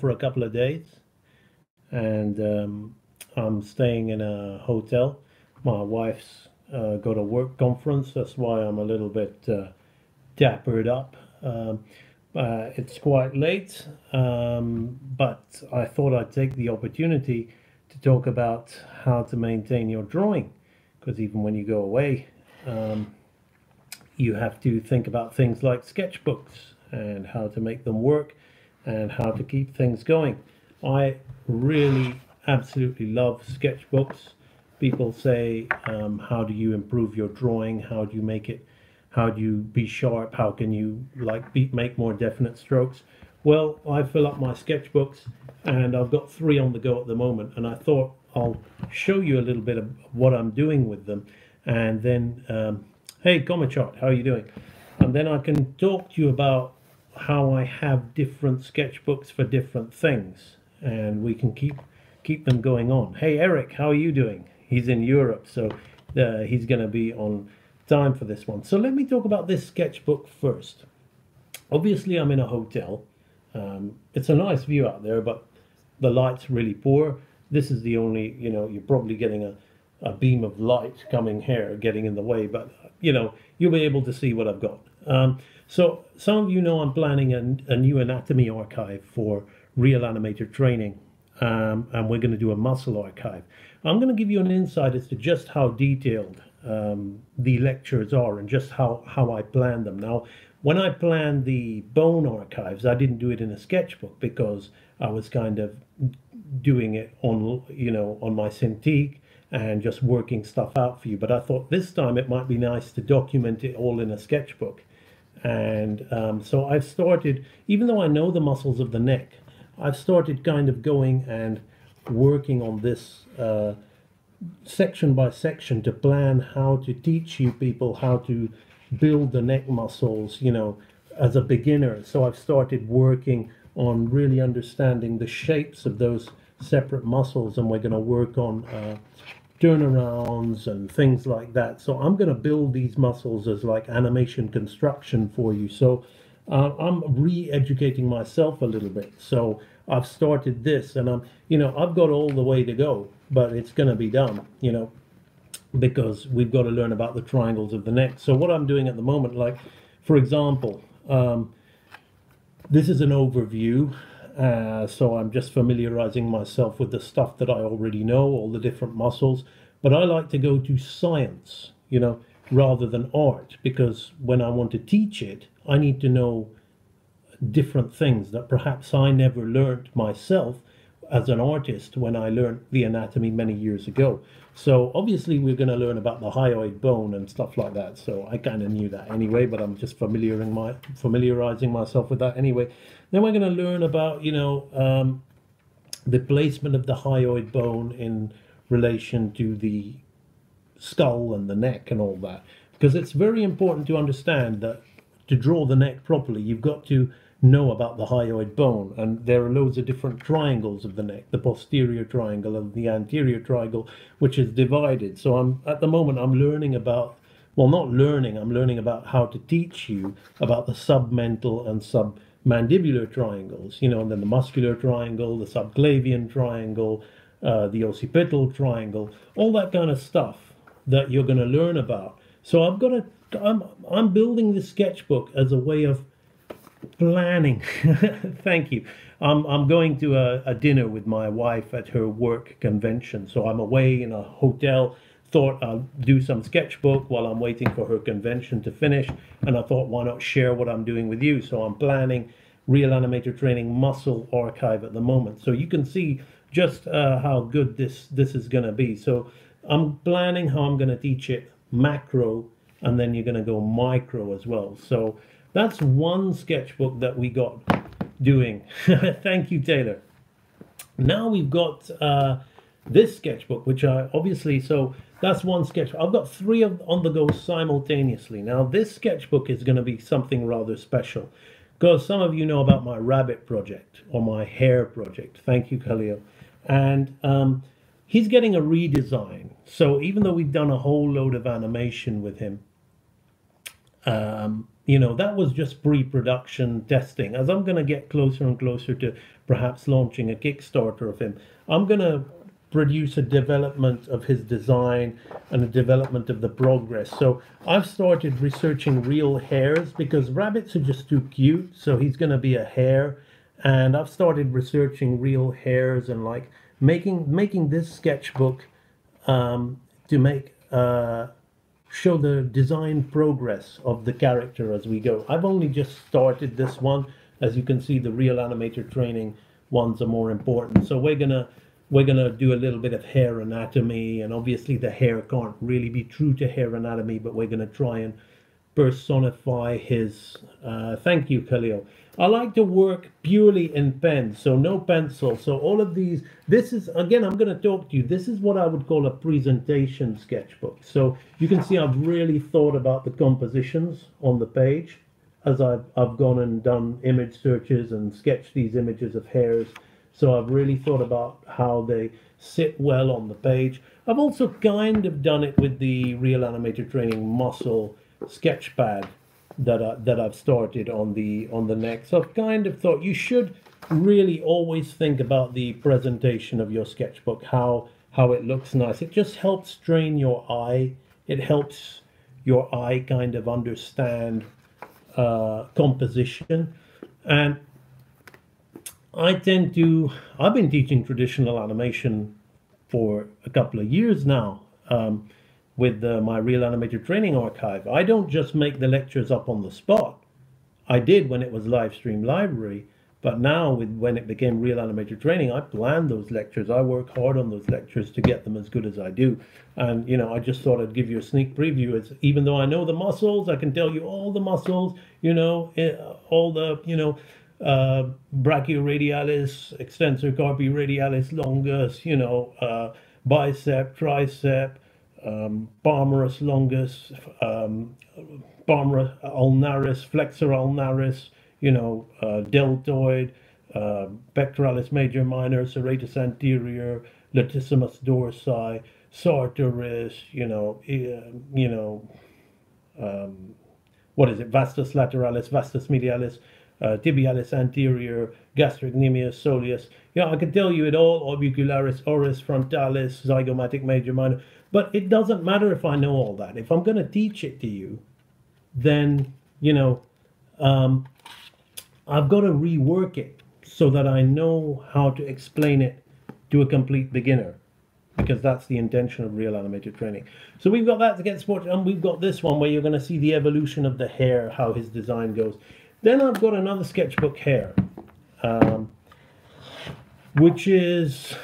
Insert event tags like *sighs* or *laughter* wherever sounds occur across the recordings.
for a couple of days, and um, I'm staying in a hotel. My wife's uh, got a work conference. That's why I'm a little bit uh, dappered up. Um, uh, it's quite late, um, but I thought I'd take the opportunity to talk about how to maintain your drawing. Because even when you go away, um, you have to think about things like sketchbooks and how to make them work and how to keep things going. I really absolutely love sketchbooks. People say, um, how do you improve your drawing? How do you make it? How do you be sharp? How can you like be, make more definite strokes? Well, I fill up my sketchbooks and I've got three on the go at the moment. And I thought I'll show you a little bit of what I'm doing with them. And then, um, hey, Comachart, how are you doing? And then I can talk to you about how I have different sketchbooks for different things. And we can keep keep them going on. Hey, Eric, how are you doing? He's in Europe, so uh, he's going to be on time for this one. So let me talk about this sketchbook first. Obviously, I'm in a hotel. Um, it's a nice view out there, but the light's really poor. This is the only, you know, you're probably getting a, a beam of light coming here, getting in the way, but, you know, you'll be able to see what I've got. Um, so some of you know I'm planning a, a new anatomy archive for real animator training um, and we're going to do a muscle archive. I'm going to give you an insight as to just how detailed um, the lectures are and just how, how I plan them. Now, when I planned the bone archives, I didn't do it in a sketchbook because I was kind of doing it on, you know, on my Cintiq and just working stuff out for you. But I thought this time it might be nice to document it all in a sketchbook. And um, so I've started, even though I know the muscles of the neck, I've started kind of going and working on this uh, section by section to plan how to teach you people how to build the neck muscles, you know, as a beginner. So I've started working on really understanding the shapes of those separate muscles, and we're going to work on uh, turnarounds and things like that. So I'm going to build these muscles as like animation construction for you. So uh, I'm re-educating myself a little bit. So I've started this, and I'm, you know, I've got all the way to go, but it's going to be done, you know, because we've got to learn about the triangles of the neck. So what I'm doing at the moment, like, for example, um, this is an overview. Uh, so I'm just familiarizing myself with the stuff that I already know, all the different muscles. But I like to go to science, you know, rather than art, because when I want to teach it, I need to know different things that perhaps I never learned myself as an artist when I learned the anatomy many years ago. So obviously we're going to learn about the hyoid bone and stuff like that. So I kind of knew that anyway, but I'm just familiarizing my familiarizing myself with that anyway. Then we're going to learn about you know um, the placement of the hyoid bone in relation to the skull and the neck and all that, because it's very important to understand that to draw the neck properly, you've got to know about the hyoid bone. And there are loads of different triangles of the neck, the posterior triangle and the anterior triangle, which is divided. So I'm at the moment I'm learning about well not learning, I'm learning about how to teach you about the submental and submandibular triangles, you know, and then the muscular triangle, the subclavian triangle, uh, the occipital triangle, all that kind of stuff that you're going to learn about. So I've got to I'm I'm building this sketchbook as a way of planning. *laughs* Thank you. I'm, I'm going to a, a, dinner with my wife at her work convention. So I'm away in a hotel. Thought I'll do some sketchbook while I'm waiting for her convention to finish. And I thought, why not share what I'm doing with you? So I'm planning Real Animator Training Muscle Archive at the moment. So you can see just uh, how good this, this is going to be. So I'm planning how I'm going to teach it macro and then you're going to go micro as well. So that's one sketchbook that we got doing. *laughs* Thank you, Taylor. Now we've got uh, this sketchbook, which I obviously, so that's one sketchbook. I've got three of, on the go simultaneously. Now this sketchbook is going to be something rather special because some of you know about my rabbit project or my hare project. Thank you, Khalil. And um, he's getting a redesign. So even though we've done a whole load of animation with him, um, you know, that was just pre-production testing. As I'm going to get closer and closer to perhaps launching a Kickstarter of him, I'm going to produce a development of his design and a development of the progress. So I've started researching real hares because rabbits are just too cute. So he's going to be a hare. And I've started researching real hares and like making making this sketchbook um, to make uh, show the design progress of the character as we go. I've only just started this one. As you can see, the real animator training ones are more important. So we're gonna we're gonna do a little bit of hare anatomy, and obviously the hare can't really be true to hare anatomy, but we're gonna try and personify his. Uh, thank you, Khalil. I like to work purely in pen, so no pencil. So all of these, this is, again, I'm going to talk to you. This is what I would call a presentation sketchbook. So you can see I've really thought about the compositions on the page as I've, I've gone and done image searches and sketched these images of hares. So I've really thought about how they sit well on the page. I've also kind of done it with the Real Animator Training Muscle sketchpad that I, that I've started on the on the neck. So I've kind of thought you should really always think about the presentation of your sketchbook, how how it looks nice. It just helps train your eye. It helps your eye kind of understand uh, composition. And I tend to, I've been teaching traditional animation for a couple of years now. Um, with uh, my Real Animator Training Archive. I don't just make the lectures up on the spot. I did when it was live stream library, but now with when it became Real Animator Training, I plan those lectures. I work hard on those lectures to get them as good as I do. And you know, I just thought I'd give you a sneak preview. It's even though I know the muscles, I can tell you all the muscles. You know, eh, all the you know. Uh, brachioradialis, extensor carpi radialis longus, you know, uh, bicep, tricep, um, longus, um, ulnaris, flexor ulnaris, you know, uh, deltoid, uh, pectoralis major minor, serratus anterior, latissimus dorsi, sartorius, you know, uh, you know, um, what is it, vastus lateralis, vastus medialis, uh, tibialis anterior, gastrocnemius, soleus. Yeah, I can tell you it all, orbicularis, oris, frontalis, zygomatic major minor. But it doesn't matter if I know all that. If I'm going to teach it to you, then, you know, um, I've got to rework it so that I know how to explain it to a complete beginner because that's the intention of real animated training. So we've got that to get sport, and we've got this one where you're going to see the evolution of the hare, how his design goes. Then I've got another sketchbook here, um, which is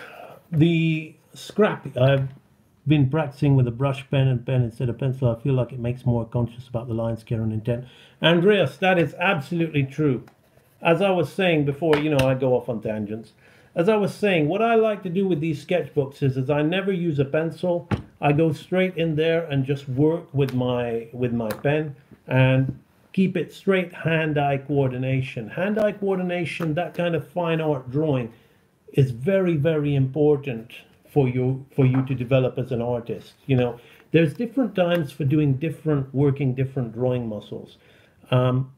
the scrappy. I've been practicing with a brush pen and pen instead of pencil, I feel like it makes more conscious about the line, care, and intent. Andreas, that is absolutely true. As I was saying before, you know, I go off on tangents. As I was saying, what I like to do with these sketchbooks is, is I never use a pencil. I go straight in there and just work with my with my pen and keep it straight hand-eye coordination. Hand-eye coordination, that kind of fine art drawing, is very, very important for you for you to develop as an artist. You know, there's different times for doing different working different drawing muscles. Um,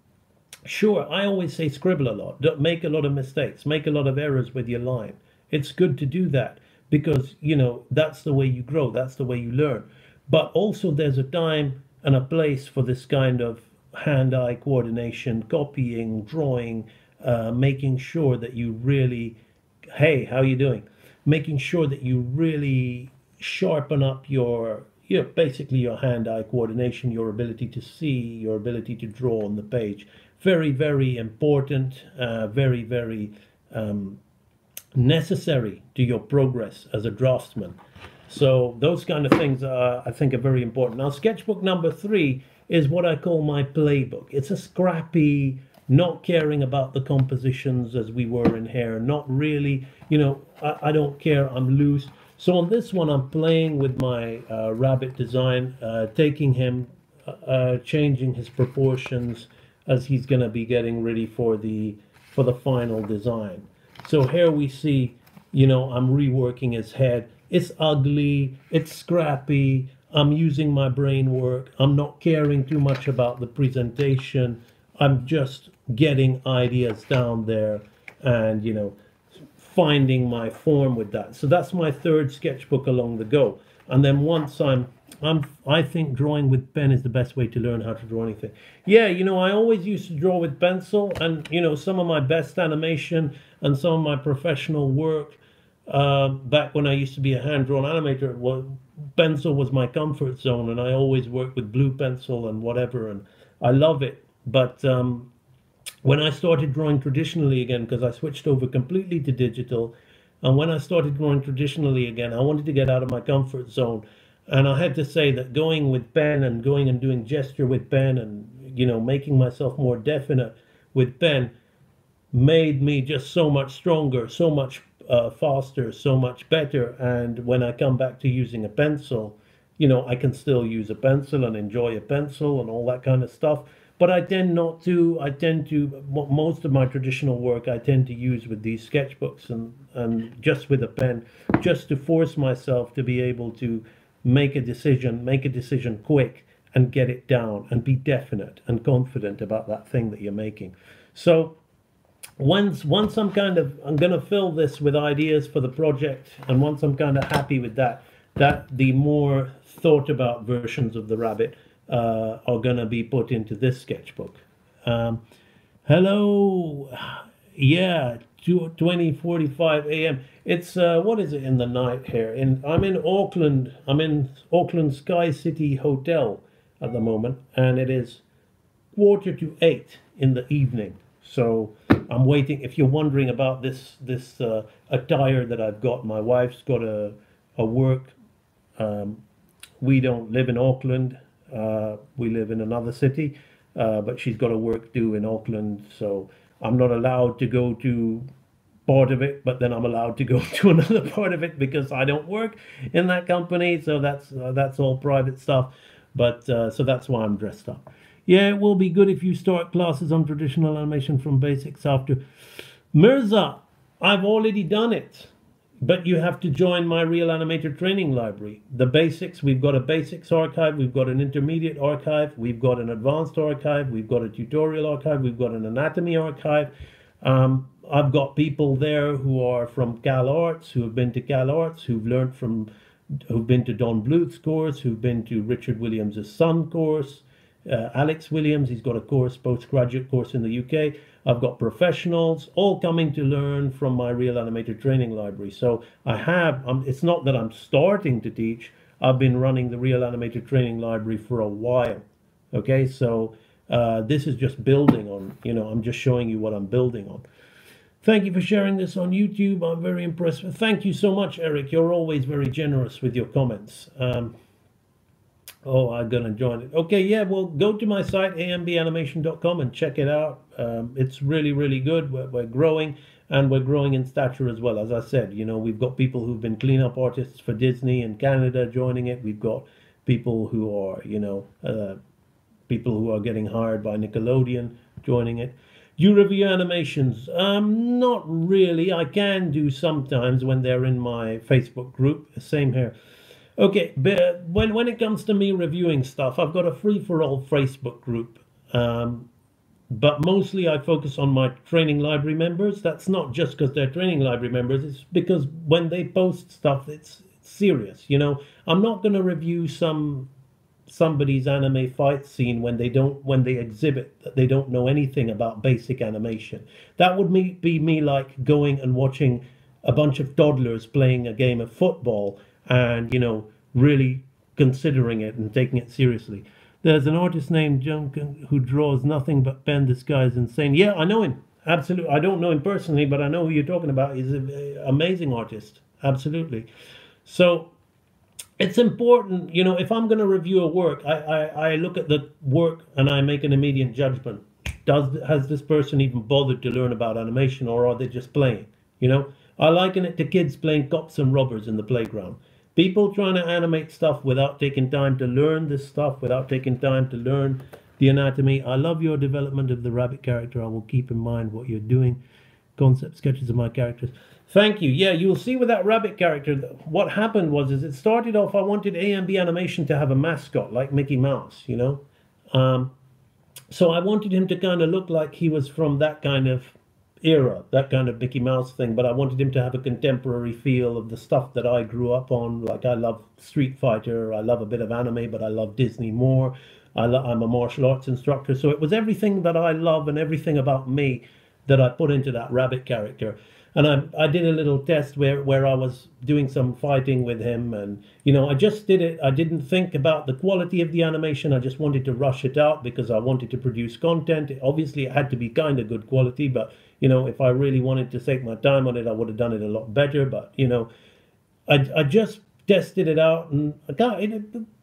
sure, I always say scribble a lot, Don't make a lot of mistakes, make a lot of errors with your line. It's good to do that because you know that's the way you grow, that's the way you learn. But also, there's a time and a place for this kind of hand-eye coordination, copying, drawing, uh, making sure that you really, hey, how are you doing? making sure that you really sharpen up your you know, basically your hand-eye coordination, your ability to see, your ability to draw on the page. Very, very important, uh, very, very um, necessary to your progress as a draftsman. So those kind of things are, I think, are very important. Now, sketchbook number three is what I call my playbook. It's a scrappy, not caring about the compositions as we were in here, not really, you know, I, I don't care, I'm loose. So on this one, I'm playing with my uh, rabbit design, uh, taking him, uh, uh changing his proportions as he's going to be getting ready for the for the final design. So here we see, you know, I'm reworking his head. It's ugly, it's scrappy. I'm using my brain work. I'm not caring too much about the presentation. I'm just getting ideas down there and, you know, finding my form with that. So that's my third sketchbook along the go. And then once I'm I'm I think drawing with pen is the best way to learn how to draw anything. Yeah, you know, I always used to draw with pencil and you know, some of my best animation and some of my professional work uh, back when I used to be a hand-drawn animator, well, pencil was my comfort zone, and I always worked with blue pencil and whatever, and I love it. But um, when I started drawing traditionally again, because I switched over completely to digital, and when I started drawing traditionally again, I wanted to get out of my comfort zone. And I had to say that going with pen and going and doing gesture with pen and, you know, making myself more definite with pen made me just so much stronger, so much uh, faster, so much better. And when I come back to using a pencil, you know, I can still use a pencil and enjoy a pencil and all that kind of stuff. But I tend not to. I tend to most of my traditional work I tend to use with these sketchbooks and and just with a pen, just to force myself to be able to make a decision, make a decision quick, and get it down, and be definite and confident about that thing that you're making. So once once I'm kind of I'm gonna fill this with ideas for the project, and once I'm kind of happy with that, that the more thought about versions of the rabbit uh, are gonna be put into this sketchbook. Um, hello, yeah, 20:45 a.m. It's uh, what is it in the night here? In I'm in Auckland. I'm in Auckland Sky City Hotel at the moment, and it is quarter to eight in the evening. So I'm waiting. If you're wondering about this this uh, attire that I've got, my wife's got a a work. Um, we don't live in Auckland. Uh, we live in another city, uh, but she's got a work due in Auckland, so I'm not allowed to go to part of it, but then I'm allowed to go *laughs* to another part of it because I don't work in that company. So that's uh, that's all private stuff. But uh, so that's why I'm dressed up. Yeah, it will be good if you start classes on traditional animation from basics after. Mirza, I've already done it. But you have to join my Real Animator training library. The basics, we've got a basics archive, we've got an intermediate archive, we've got an advanced archive, we've got a tutorial archive, we've got an anatomy archive. Um, I've got people there who are from Cal Arts, who have been to Cal Arts, who've learned from, who've been to Don Bluth's course, who've been to Richard Williams' son course, uh, Alex Williams, he's got a course, postgraduate course in the UK. I've got professionals all coming to learn from my Real Animator training library. So I have, um, it's not that I'm starting to teach, I've been running the Real Animator training library for a while. Okay, so uh, this is just building on, you know, I'm just showing you what I'm building on. Thank you for sharing this on YouTube. I'm very impressed. Thank you so much, Eric. You're always very generous with your comments. Um, Oh, I'm gonna join it. Okay, yeah, well, go to my site ambanimation.com and check it out. Um, it's really, really good. We're, we're, growing, and we're growing in stature as well. As I said, you know, we've got people who've been cleanup artists for Disney and Canada joining it. We've got people who are, you know, uh, people who are getting hired by Nickelodeon joining it. Do you review animations? Um, not really. I can do sometimes when they're in my Facebook group. Same here. Okay, but when when it comes to me reviewing stuff, I've got a free for all Facebook group. Um, but mostly I focus on my training library members. That's not just because they're training library members. It's because when they post stuff, it's, it's serious. You know, I'm not going to review some somebody's anime fight scene when they don't when they exhibit that they don't know anything about basic animation. That would be me like going and watching a bunch of toddlers playing a game of football and you know really considering it and taking it seriously. There's an artist named Junkin who draws nothing but pen. This guy is insane. Yeah, I know him. Absolutely. I don't know him personally, but I know who you're talking about. He's an amazing artist. Absolutely. So it's important, you know, if I'm going to review a work, I, I, I look at the work and I make an immediate judgment. Does has this person even bothered to learn about animation, or are they just playing? You know, I liken it to kids playing cops and robbers in the playground. People trying to animate stuff without taking time to learn this stuff, without taking time to learn the anatomy. I love your development of the rabbit character. I will keep in mind what you're doing. Concept sketches of my characters. Thank you. Yeah, you'll see with that rabbit character, what happened was is it started off. I wanted AMB Animation to have a mascot like Mickey Mouse, you know. Um, so I wanted him to kind of look like he was from that kind of era, that kind of Mickey Mouse thing. But I wanted him to have a contemporary feel of the stuff that I grew up on. Like I love Street Fighter, I love a bit of anime, but I love Disney more. I am a martial arts instructor, so it was everything that I love and everything about me that I put into that rabbit character and I, I did a little test where, where I was doing some fighting with him and you know I just did it I didn't think about the quality of the animation I just wanted to rush it out because I wanted to produce content obviously it had to be kind of good quality but you know if I really wanted to take my time on it I would have done it a lot better but you know I, I just tested it out and I got, it,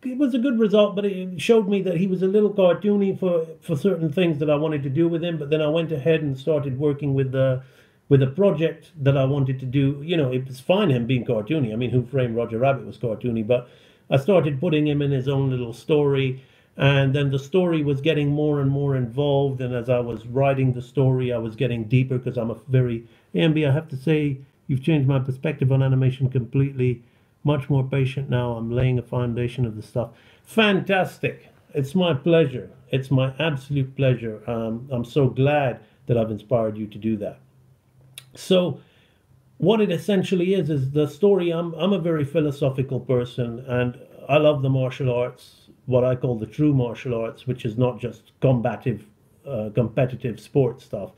it was a good result but it showed me that he was a little cartoony for for certain things that I wanted to do with him but then I went ahead and started working with the with a project that I wanted to do. You know, it was fine him being cartoony. I mean, Who Framed Roger Rabbit was cartoony, but I started putting him in his own little story. And then the story was getting more and more involved. And as I was writing the story, I was getting deeper because I'm a very, Ambi, I have to say, you've changed my perspective on animation completely. Much more patient now. I'm laying a foundation of the stuff. Fantastic. It's my pleasure. It's my absolute pleasure. Um, I'm so glad that I've inspired you to do that. So, what it essentially is is the story. I'm I'm a very philosophical person, and I love the martial arts, what I call the true martial arts, which is not just combative, uh, competitive sports stuff.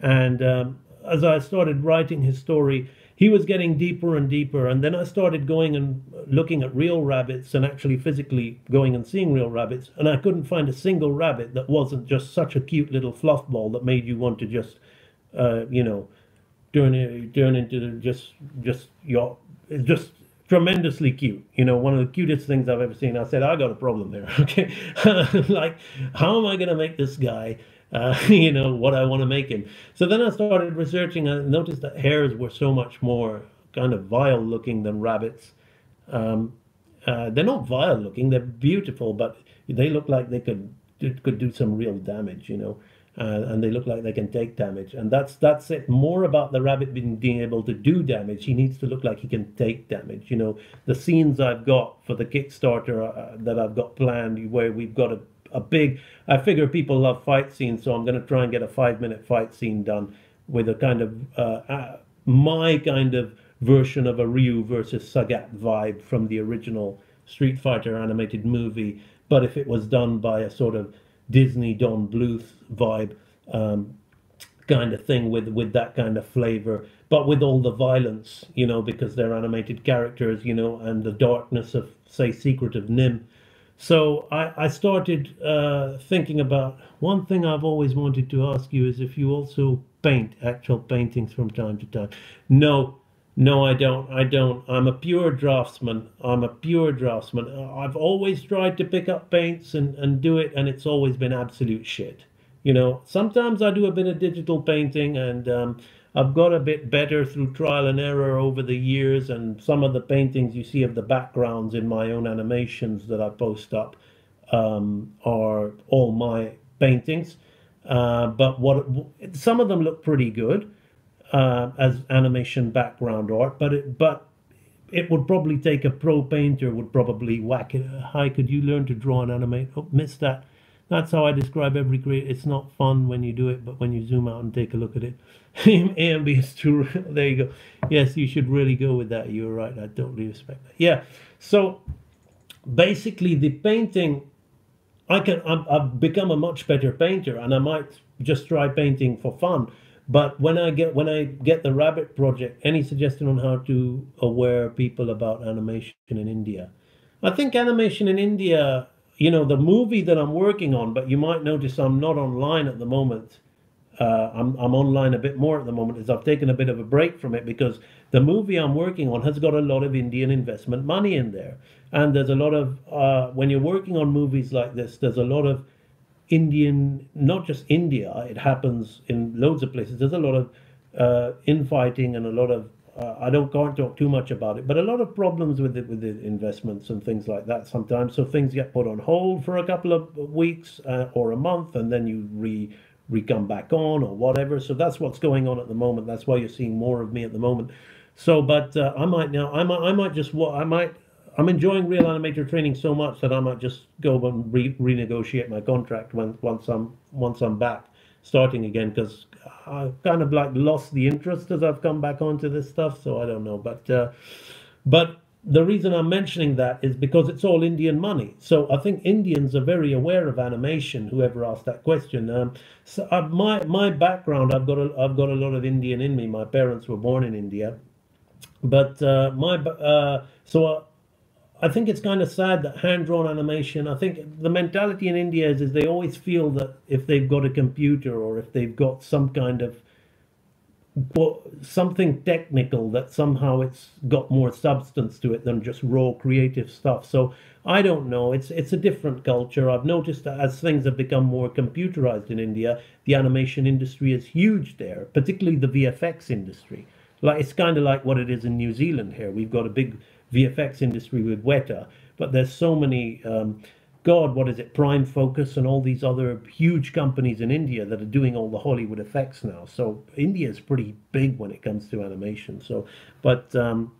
And um, as I started writing his story, he was getting deeper and deeper. And then I started going and looking at real rabbits and actually physically going and seeing real rabbits. And I couldn't find a single rabbit that wasn't just such a cute little fluff ball that made you want to just, uh, you know, turn turn into just just your just tremendously cute. You know, one of the cutest things I've ever seen. I said, I got a problem there. *laughs* Okay, *laughs* like how am I going to make this guy? Uh, *laughs* you know what I want to make him. So then I started researching. I noticed that hares were so much more kind of vile looking than rabbits. Um, uh, they're not vile looking; they're beautiful, but they look like they could could do some real damage. You know uh, and they look like they can take damage. And that's that's it. More about the rabbit being, being able to do damage. He needs to look like he can take damage. You know, the scenes I've got for the Kickstarter uh, that I've got planned, where we've got a a big. I figure people love fight scenes, so I'm going to try and get a five minute fight scene done with a kind of uh, uh, my kind of version of a Ryu versus Sagat vibe from the original Street Fighter animated movie. But if it was done by a sort of Disney Don Bluth vibe um, kind of thing with with that kind of flavor, but with all the violence, you know, because they're animated characters, you know, and the darkness of say Secret of NIMH. So I, I started uh, thinking about one thing I've always wanted to ask you is if you also paint actual paintings from time to time. No, no, I don't. I don't. I'm a pure draftsman. I'm a pure draftsman. I've always tried to pick up paints and, and do it, and it's always been absolute shit. You know, sometimes I do a bit of digital painting, and um, I've got a bit better through trial and error over the years. And some of the paintings you see of the backgrounds in my own animations that I post up um, are all my paintings. Uh, but what some of them look pretty good uh, as animation background art, but it, but it would probably take a pro painter would probably whack it. Hi, could you learn to draw and animate? Oh, missed that. That's how I describe every create. It's not fun when you do it, but when you zoom out and take a look at it, *laughs* AMB is too. real. *laughs* There you go. Yes, you should really go with that. You're right. I totally respect that. Yeah. So basically, the painting, I can. I've, I've become a much better painter, and I might just try painting for fun but when I get when I get the Rabbit project, any suggestion on how to aware people about animation in India? I think animation in India, you know, the movie that I'm working on, but you might notice I'm not online at the moment. Uh, I'm I'm online a bit more at the moment as I've taken a bit of a break from it because the movie I'm working on has got a lot of Indian investment money in there, and there's a lot of uh, when you're working on movies like this, there's a lot of Indian, not just India, it happens in loads of places. There's a lot of uh, infighting and a lot of uh, I don't can't talk too much about it, but a lot of problems with it with the investments and things like that sometimes. So things get put on hold for a couple of weeks uh, or a month, and then you re re come back on or whatever. So that's what's going on at the moment. That's why you're seeing more of me at the moment. So, but uh, I might now, I might, I might just, I might, I'm enjoying real animator training so much that I might just go and re- renegotiate my contract when, once I'm once I'm back starting again because I kind of like lost the interest as I've come back onto this stuff. So I don't know, but uh, but the reason I'm mentioning that is because it's all Indian money. So I think Indians are very aware of animation. Whoever asked that question. Um, so uh, my my background, I've got a, I've got a lot of Indian in me. My parents were born in India, but uh, my uh, so. Uh, I think it's kind of sad that hand-drawn animation. I think the mentality in India is, is they always feel that if they've got a computer or if they've got some kind of something technical that somehow it's got more substance to it than just raw creative stuff. So I don't know. It's it's a different culture. I've noticed that as things have become more computerized in India, the animation industry is huge there, particularly the VFX industry. Like it's kind of like what it is in New Zealand here. We've got a big VFX industry with Weta, but there's so many um, God, what is it, Prime Focus and all these other huge companies in India that are doing all the Hollywood effects now. So India is pretty big when it comes to animation. So, but um,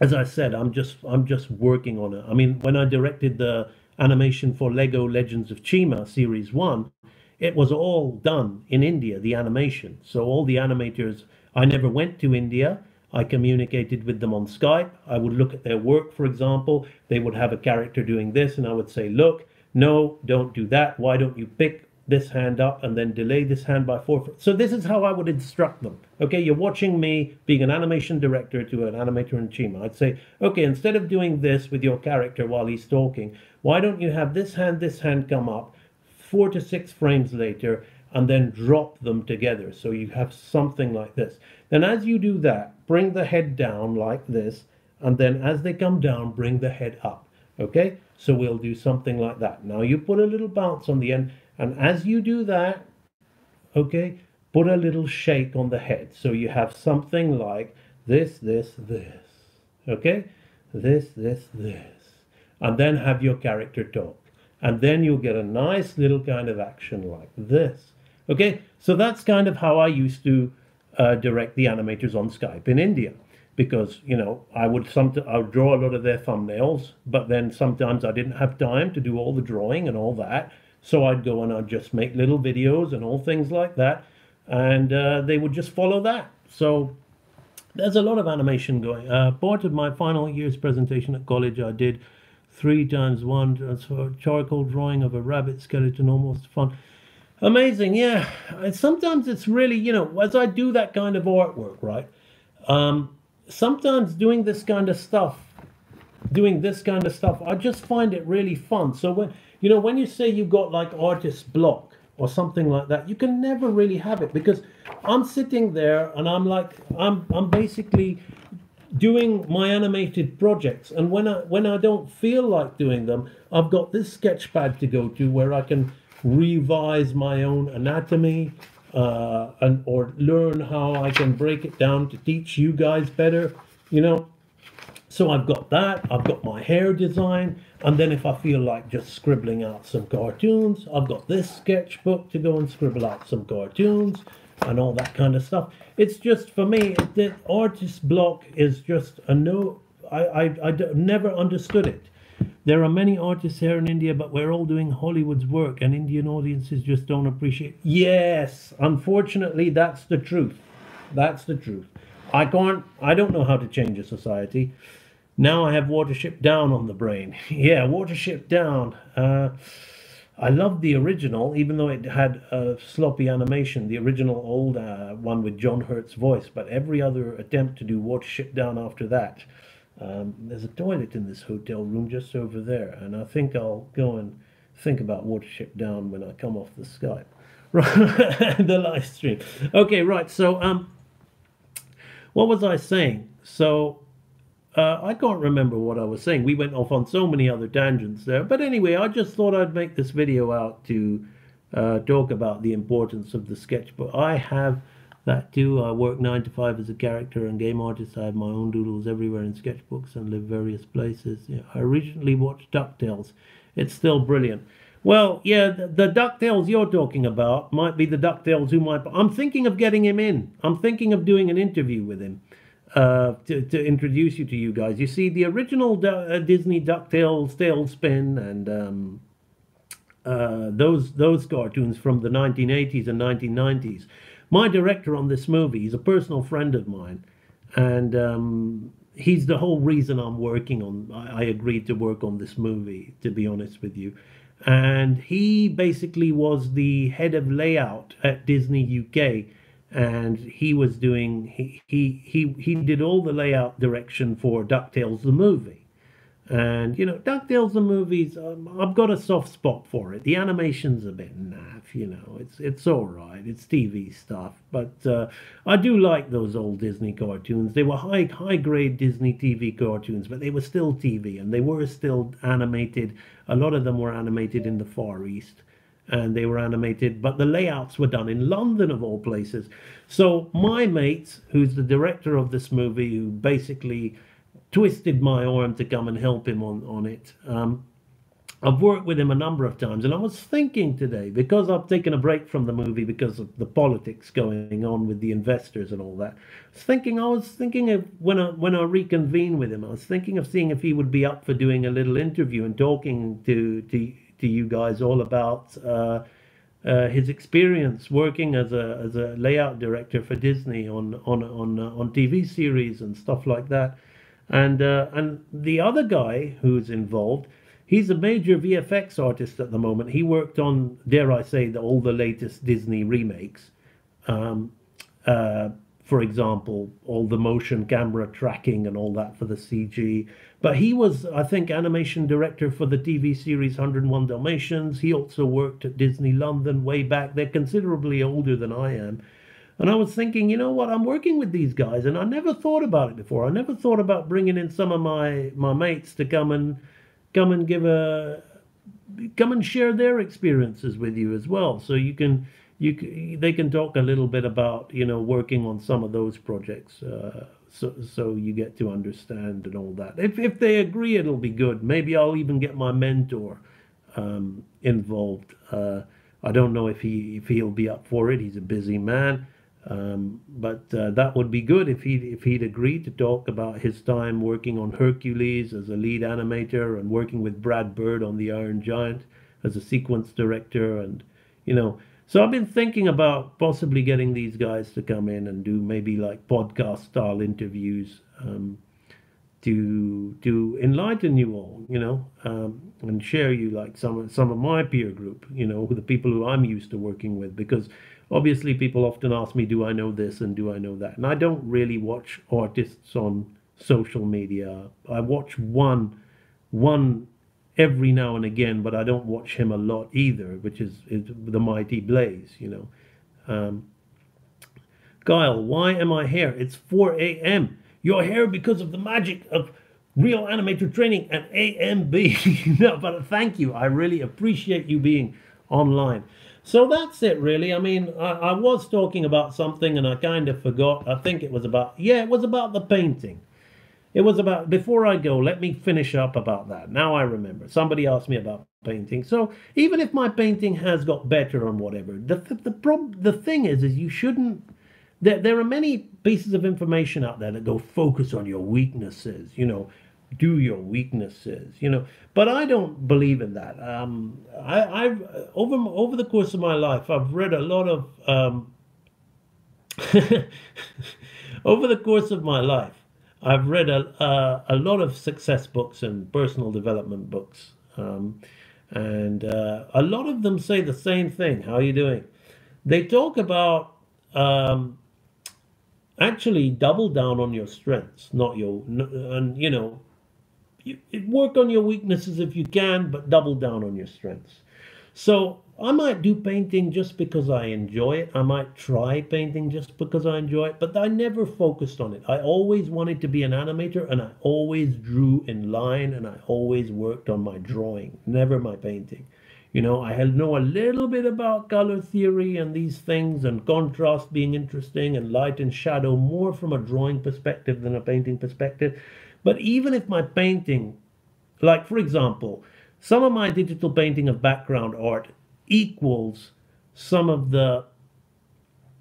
as I said, I'm just I'm just working on it. I mean, when I directed the animation for Lego Legends of Chima Series One, it was all done in India. The animation. So all the animators. I never went to India. I communicated with them on Skype. I would look at their work, for example. They would have a character doing this, and I would say, Look, no, don't do that. Why don't you pick this hand up and then delay this hand by four? So, this is how I would instruct them. Okay, you're watching me being an animation director to an animator in Chima. I'd say, Okay, instead of doing this with your character while he's talking, why don't you have this hand, this hand come up four to six frames later? And then drop them together. So you have something like this. Then as you do that, bring the head down like this, and then as they come down, bring the head up. Okay, so we'll do something like that. Now you put a little bounce on the end, and as you do that, okay, put a little shake on the head. So you have something like this, this, this. Okay, this, this, this. And then have your character talk. And then you'll get a nice little kind of action like this. Okay, so that's kind of how I used to uh, direct the animators on Skype in India, because you know I would some I would draw a lot of their thumbnails, but then sometimes I didn't have time to do all the drawing and all that, so I'd go and I'd just make little videos and all things like that, and uh, they would just follow that. So there's a lot of animation going. Uh, part of my final year's presentation at college, I did three times one charcoal drawing of a rabbit skeleton, almost fun. Amazing, yeah. sometimes it's really, you know, as I do that kind of artwork, right? Um, sometimes doing this kind of stuff, doing this kind of stuff, I just find it really fun. So when, you know, when you say you've got like artist block or something like that, you can never really have it because I'm sitting there and I'm like, I'm, I'm basically doing my animated projects and when I when I don't feel like doing them I've got this sketchpad to go to where I can revise my own anatomy uh, and or learn how I can break it down to teach you guys better, you know. So I've got that, I've got my hare design, and then if I feel like just scribbling out some cartoons, I've got this sketchbook to go and scribble out some cartoons and all that kind of stuff. It's just for me, the artist block is just a no. I, I, I never understood it. There are many artists here in India, but we're all doing Hollywood's work, and Indian audiences just don't appreciate. Yes, unfortunately, that's the truth. That's the truth. I can't. I don't know how to change a society. Now I have Watership Down on the brain. *laughs* yeah, Watership Down. Uh, I loved the original, even though it had a sloppy animation, the original old uh, one with John Hurt's voice. But every other attempt to do Watership Down after that um, there's a toilet in this hotel room just over there, and I think I'll go and think about Watership Down when I come off the Skype. *laughs* The live stream. Okay, right. So, um, what was I saying? So, uh, I can't remember what I was saying. We went off on so many other tangents there. But anyway, I just thought I'd make this video out to uh, talk about the importance of the sketchbook. I have that too. I work nine to five as a character and game artist. I have my own doodles everywhere in sketchbooks and live various places. I recently watched DuckTales. It's still brilliant. Well, yeah, the, the DuckTales you're talking about might be the DuckTales who might. I'm thinking of getting him in. I'm thinking of doing an interview with him uh, to, to introduce you to you guys. You see, the original du- uh, Disney DuckTales, TaleSpin, and um, uh, those those cartoons from the 1980s and 1990s. My director on this movie, he's a personal friend of mine, and um, he's the whole reason I'm working on. I, I agreed to work on this movie, to be honest with you. And he basically was the head of layout at Disney UK, and he was doing he he he, he did all the layout direction for Ducktales the movie and you know, DuckTales the movies, um, I've got a soft spot for it. The animation's a bit naff, you know. It's it's all right. It's TV stuff, but uh, I do like those old Disney cartoons. They were high high grade Disney TV cartoons, but they were still TV and they were still animated. A lot of them were animated in the Far East, and they were animated, but the layouts were done in London of all places. So my mate, who's the director of this movie, who basically twisted my arm to come and help him on, on it. Um, I've worked with him a number of times, and I was thinking today, because I've taken a break from the movie because of the politics going on with the investors and all that. I was thinking, I was thinking of when I when I reconvene with him, I was thinking of seeing if he would be up for doing a little interview and talking to to to you guys all about uh, uh, his experience working as a as a layout director for Disney on on on uh, on TV series and stuff like that. And uh, and the other guy who's involved, he's a major VFX artist at the moment. He worked on, dare I say, the, all the latest Disney remakes. Um, uh, for example, all the motion camera tracking and all that for the CG. But he was, I think, animation director for the TV series 101 Dalmatians. He also worked at Disney London way back. They're considerably older than I am. And I was thinking, you know what? I'm working with these guys, and I never thought about it before. I never thought about bringing in some of my my mates to come and come and give a come and share their experiences with you as well, so you can you they can talk a little bit about you know working on some of those projects. Uh, so so you get to understand and all that. If if they agree, it'll be good. Maybe I'll even get my mentor um, involved. Uh, I don't know if he if he'll be up for it. He's a busy man. Um, but uh, that would be good if he if he'd agreed to talk about his time working on Hercules as a lead animator and working with Brad Bird on The Iron Giant as a sequence director and you know. So I've been thinking about possibly getting these guys to come in and do maybe like podcast style interviews um, to to enlighten you all, you know, um, and share you like some some of my peer group, you know, the people who I'm used to working with because obviously people often ask me do i know this and do i know that and i don't really watch artists on social media i watch one one every now and again but i don't watch him a lot either which is, is the mighty blaze you know um, Guile, why am I here? It's 4 a.m. You're here because of the magic of real animator training and AMB. *laughs* no, but thank you. I really appreciate you being online. So that's it, really. I mean, I, I, was talking about something and I kind of forgot. I think it was about, yeah, it was about the painting. It was about, before I go, let me finish up about that. Now I remember. Somebody asked me about painting. So even if my painting has got better and whatever, the, the, the, prob- the thing is, is you shouldn't, there, there are many pieces of information out there that go focus on your weaknesses, you know, do your weaknesses, you know. But I don't believe in that. Um, I, have over over the course of my life, I've read a lot of. Um, *laughs* over the course of my life, I've read a uh, a lot of success books and personal development books, um, and uh, a lot of them say the same thing. How are you doing? They talk about um, actually double down on your strengths, not your, and you know, you, work on your weaknesses if you can, but double down on your strengths. So I might do painting just because I enjoy it. I might try painting just because I enjoy it, but I never focused on it. I always wanted to be an animator and I always drew in line and I always worked on my drawing, never my painting. You know, I had know a little bit about color theory and these things and contrast being interesting and light and shadow more from a drawing perspective than a painting perspective. But even if my painting, like for example, some of my digital painting of background art equals some of the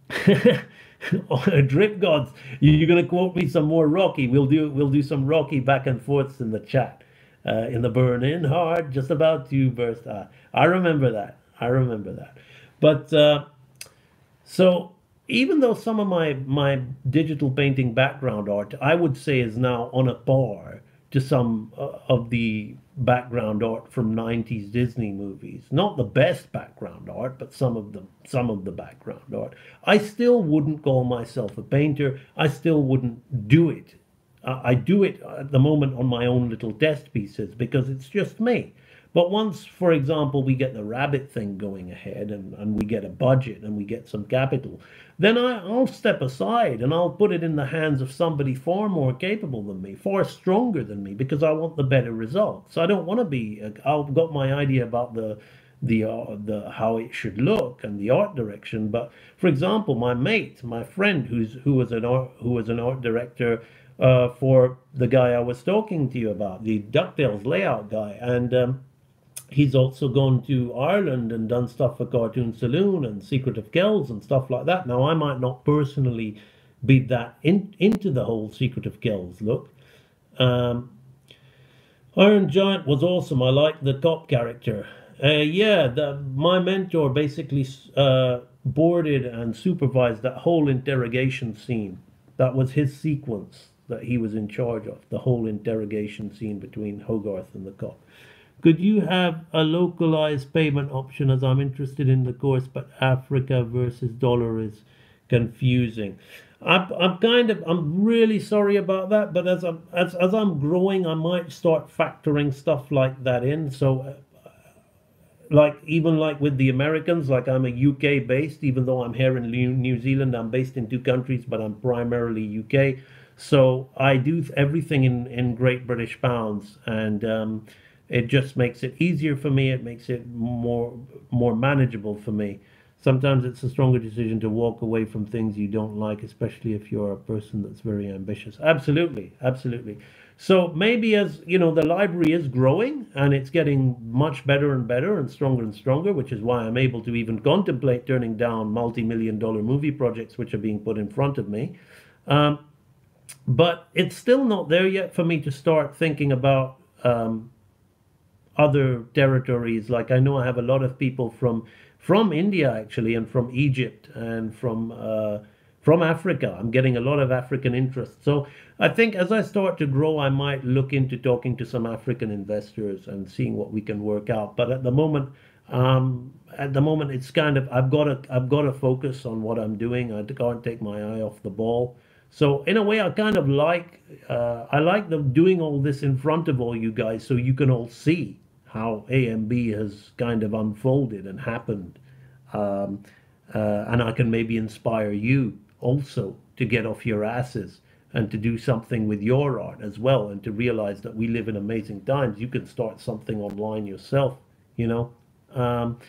*laughs* drip gods. You're going to quote me some more Rocky. We'll do we'll do some Rocky back and forths in the chat. Uh, in the burning heart, just about to burst. Ah, I remember that. I remember that. But uh, so even though some of my my digital painting background art, I would say, is now on a par to some uh, of the background art from 90s Disney movies. Not the best background art, but some of the some of the background art. I still wouldn't call myself a painter. I still wouldn't do it. Uh, I do it at the moment on my own little test pieces because it's just me. But once, for example, we get the rabbit thing going ahead and, and we get a budget and we get some capital, then I, will step aside and I'll put it in the hands of somebody far more capable than me, far stronger than me, because I want the better results. So I don't want to be. I've got my idea about the the uh, the how it should look and the art direction. But for example, my mate, my friend, who's who was an art who was an art director uh, for the guy I was talking to you about, the Ducktales layout guy, and um, he's also gone to Ireland and done stuff for Cartoon Saloon and Secret of Kells and stuff like that. Now, I might not personally be that in, into the whole Secret of Kells look. Um, Iron Giant was awesome. I like the cop character. Uh, yeah, the, my mentor basically uh, boarded and supervised that whole interrogation scene. That was his sequence that he was in charge of, the whole interrogation scene between Hogarth and the cop. Could you have a localized payment option as I'm interested in the course, but Africa versus dollar is confusing. I'm, I'm kind of I'm really sorry about that, but as I'm as, as I'm growing, I might start factoring stuff like that in. So, uh, like even like with the Americans, like I'm a UK based, even though I'm here in New Zealand, I'm based in two countries, but I'm primarily UK. So I do everything in in Great British pounds, and um, it just makes it easier for me. It makes it more more manageable for me. Sometimes it's a stronger decision to walk away from things you don't like, especially if you're a person that's very ambitious. Absolutely, absolutely. So maybe as you know, the library is growing and it's getting much better and better and stronger and stronger, which is why I'm able to even contemplate turning down multi-million dollar movie projects which are being put in front of me. Um, but it's still not there yet for me to start thinking about um, other territories. Like I know I have a lot of people from from India actually, and from Egypt, and from uh, from Africa. I'm getting a lot of African interest. So I think as I start to grow, I might look into talking to some African investors and seeing what we can work out. But at the moment, um, at the moment, it's kind of I've got to I've got to focus on what I'm doing. I can't take my eye off the ball. So in a way, I kind of like uh, I like them doing all this in front of all you guys, so you can all see how AMB has kind of unfolded and happened. Um, uh, and I can maybe inspire you also to get off your asses and to do something with your art as well and to realize that we live in amazing times. You can start something online yourself, you know. Um,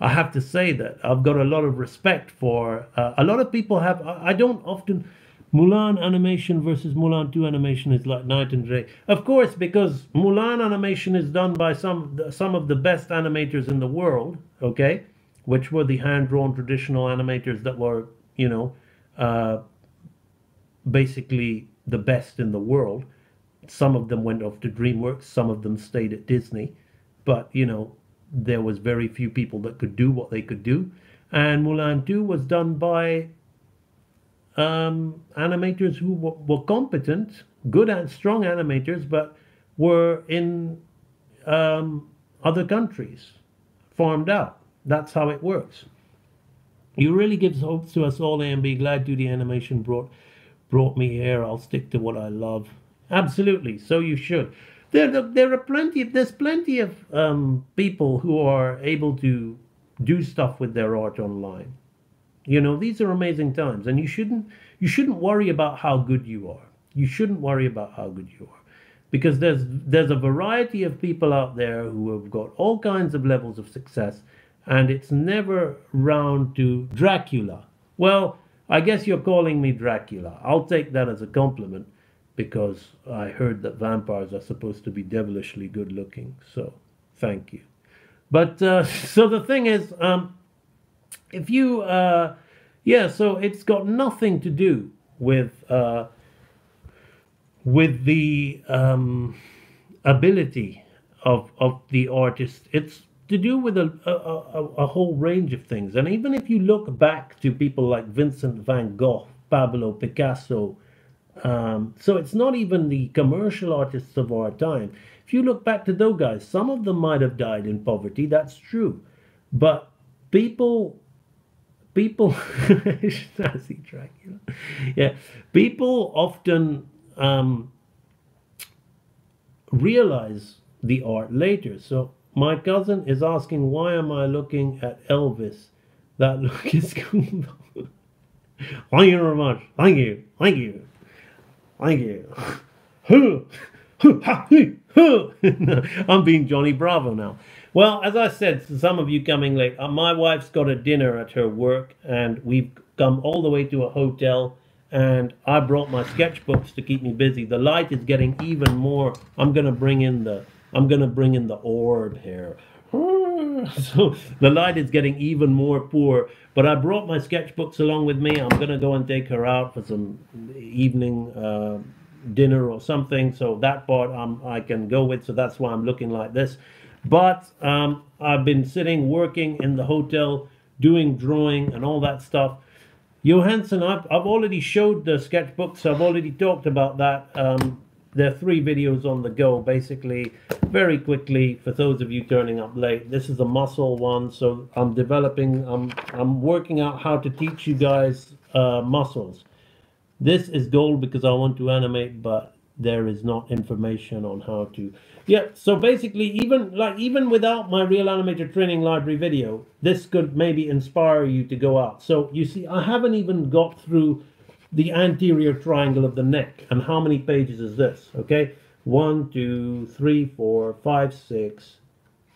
I have to say that I've got a lot of respect for uh, a lot of people have. I, I don't often Mulan animation versus Mulan 2 animation is like night and day. Of course, because Mulan animation is done by some some of the best animators in the world, okay, which were the hand-drawn traditional animators that were, you know, uh, basically the best in the world. Some of them went off to DreamWorks, some of them stayed at Disney, but you know, there was very few people that could do what they could do. And Mulan 2 was done by um, animators who were, competent, good and strong animators, but were in um, other countries, farmed out. That's how it works. You really gives hope to us all, and be glad the animation brought brought me here. I'll stick to what I love. Absolutely, so you should. There, there are plenty. Of, there's plenty of um, people who are able to do stuff with their art online. You know, these are amazing times, and you shouldn't you shouldn't worry about how good you are. You shouldn't worry about how good you are, because there's there's a variety of people out there who have got all kinds of levels of success, and it's never round to Dracula. Well, I guess you're calling me Dracula. I'll take that as a compliment because I heard that vampires are supposed to be devilishly good looking. So thank you. But uh, *laughs* so the thing is, um, if you, uh, yeah, so it's got nothing to do with uh, with the um, ability of of the artist. It's to do with a, a, a, whole range of things. And even if you look back to people like Vincent van Gogh, Pablo Picasso, um, so it's not even the commercial artists of our time. If you look back to those guys, some of them might have died in poverty, that's true. But people, people, *laughs* Dracula. Yeah, people often um, realize the art later. So my cousin is asking, why am I looking at Elvis? That *laughs* look is cool. Thank you very much. Thank you. Thank you. Thank you. *laughs* I'm being Johnny Bravo now. Well, as I said, some of you coming late, uh, my wife's got a dinner at her work, and we've come all the way to a hotel, and I brought my sketchbooks to keep me busy. The light is getting even more. I'm gonna bring in the I'm gonna bring in the orb here. *laughs* So the light is getting even more poor. But I brought my sketchbooks along with me. I'm gonna go and take her out for some evening uh, dinner or something. So that part um, I can go with. So that's why I'm looking like this. But um, I've been sitting working in the hotel, doing drawing and all that stuff. Johansson, I've, I've already showed the sketchbooks. I've already talked about that. Um, there are three videos on the go basically very quickly for those of you turning up late this is a muscle one so i'm developing i'm i'm working out how to teach you guys uh, muscles this is gold because i want to animate but there is not information on how to yeah so basically even like even without my real animator training library video this could maybe inspire you to go out so you see i haven't even got through the anterior triangle of the neck. And how many pages is this? Okay, one, two, three, four, five, six,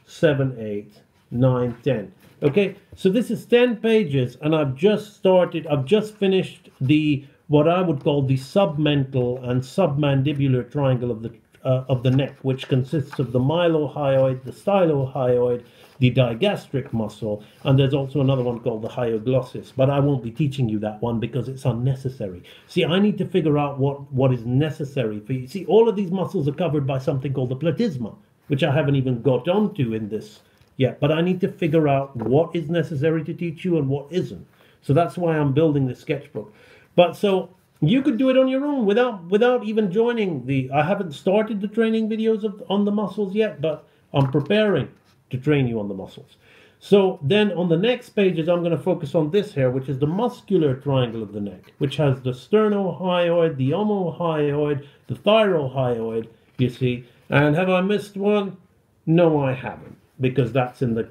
seven, eight, nine, ten. Okay, so this is 10 pages, and I've just started, I've just finished the what I would call the submental and submandibular triangle of the uh, of the neck, which consists of the mylohyoid, the stylohyoid, the digastric muscle, and there's also another one called the hyoglossus. But I won't be teaching you that one because it's unnecessary. See, I need to figure out what, what is necessary for you. See, all of these muscles are covered by something called the platysma, which I haven't even got onto in this yet. But I need to figure out what is necessary to teach you and what isn't. So that's why I'm building the sketchbook. But so you could do it on your own without without even joining the I haven't started the training videos of on the muscles yet, but I'm preparing to train you on the muscles. So then on the next pages, I'm going to focus on this here, which is the muscular triangle of the neck, which has the sternohyoid, the omohyoid, the thyrohyoid, you see. And have I missed one? No, I haven't, because that's in the,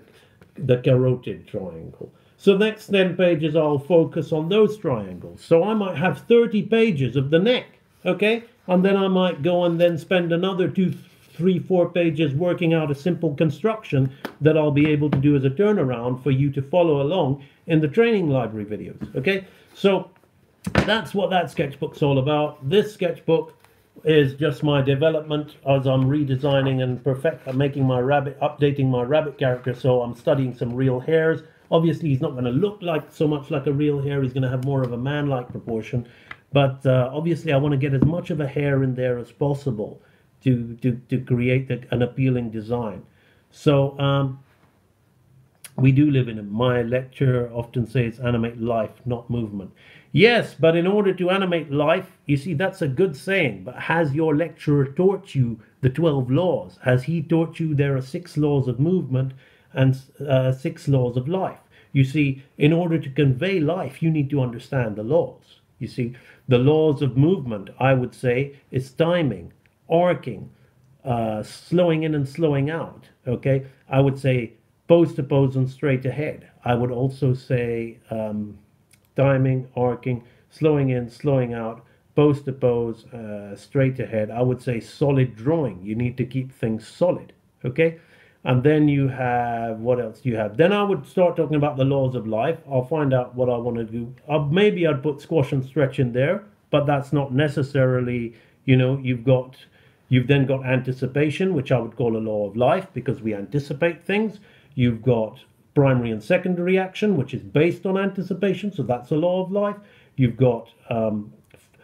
the carotid triangle. So next 10 pages, I'll focus on those triangles. So I might have 30 pages of the neck, okay? And then I might go and then spend another two, three, four pages working out a simple construction that I'll be able to do as a turnaround for you to follow along in the training library videos. Okay, so that's what that sketchbook's all about. This sketchbook is just my development as I'm redesigning and perfect, I'm making my rabbit, updating my rabbit character. So I'm studying some real hares. Obviously, he's not going to look like so much like a real hare. He's going to have more of a man-like proportion. But uh, obviously, I want to get as much of a hare in there as possible to, to, to create an appealing design. So um, we do live in it. My lecturer often says animate life, not movement. Yes, but in order to animate life, you see, that's a good saying. But has your lecturer taught you the 12 laws? Has he taught you there are six laws of movement and uh, six laws of life? You see, in order to convey life, you need to understand the laws. You see, the laws of movement, I would say, is timing, arcing, uh, slowing in and slowing out. Okay, I would say pose to pose and straight ahead. I would also say um, timing, arcing, slowing in, slowing out, pose to pose, uh, straight ahead. I would say solid drawing. You need to keep things solid. Okay. And then you have what else do you have? Then I would start talking about the laws of life. I'll find out what I want to do. Uh, maybe I'd put squash and stretch in there, but that's not necessarily, you know, you've got You've then got anticipation, which I would call a law of life because we anticipate things. You've got primary and secondary action, which is based on anticipation, so that's a law of life. You've got, um,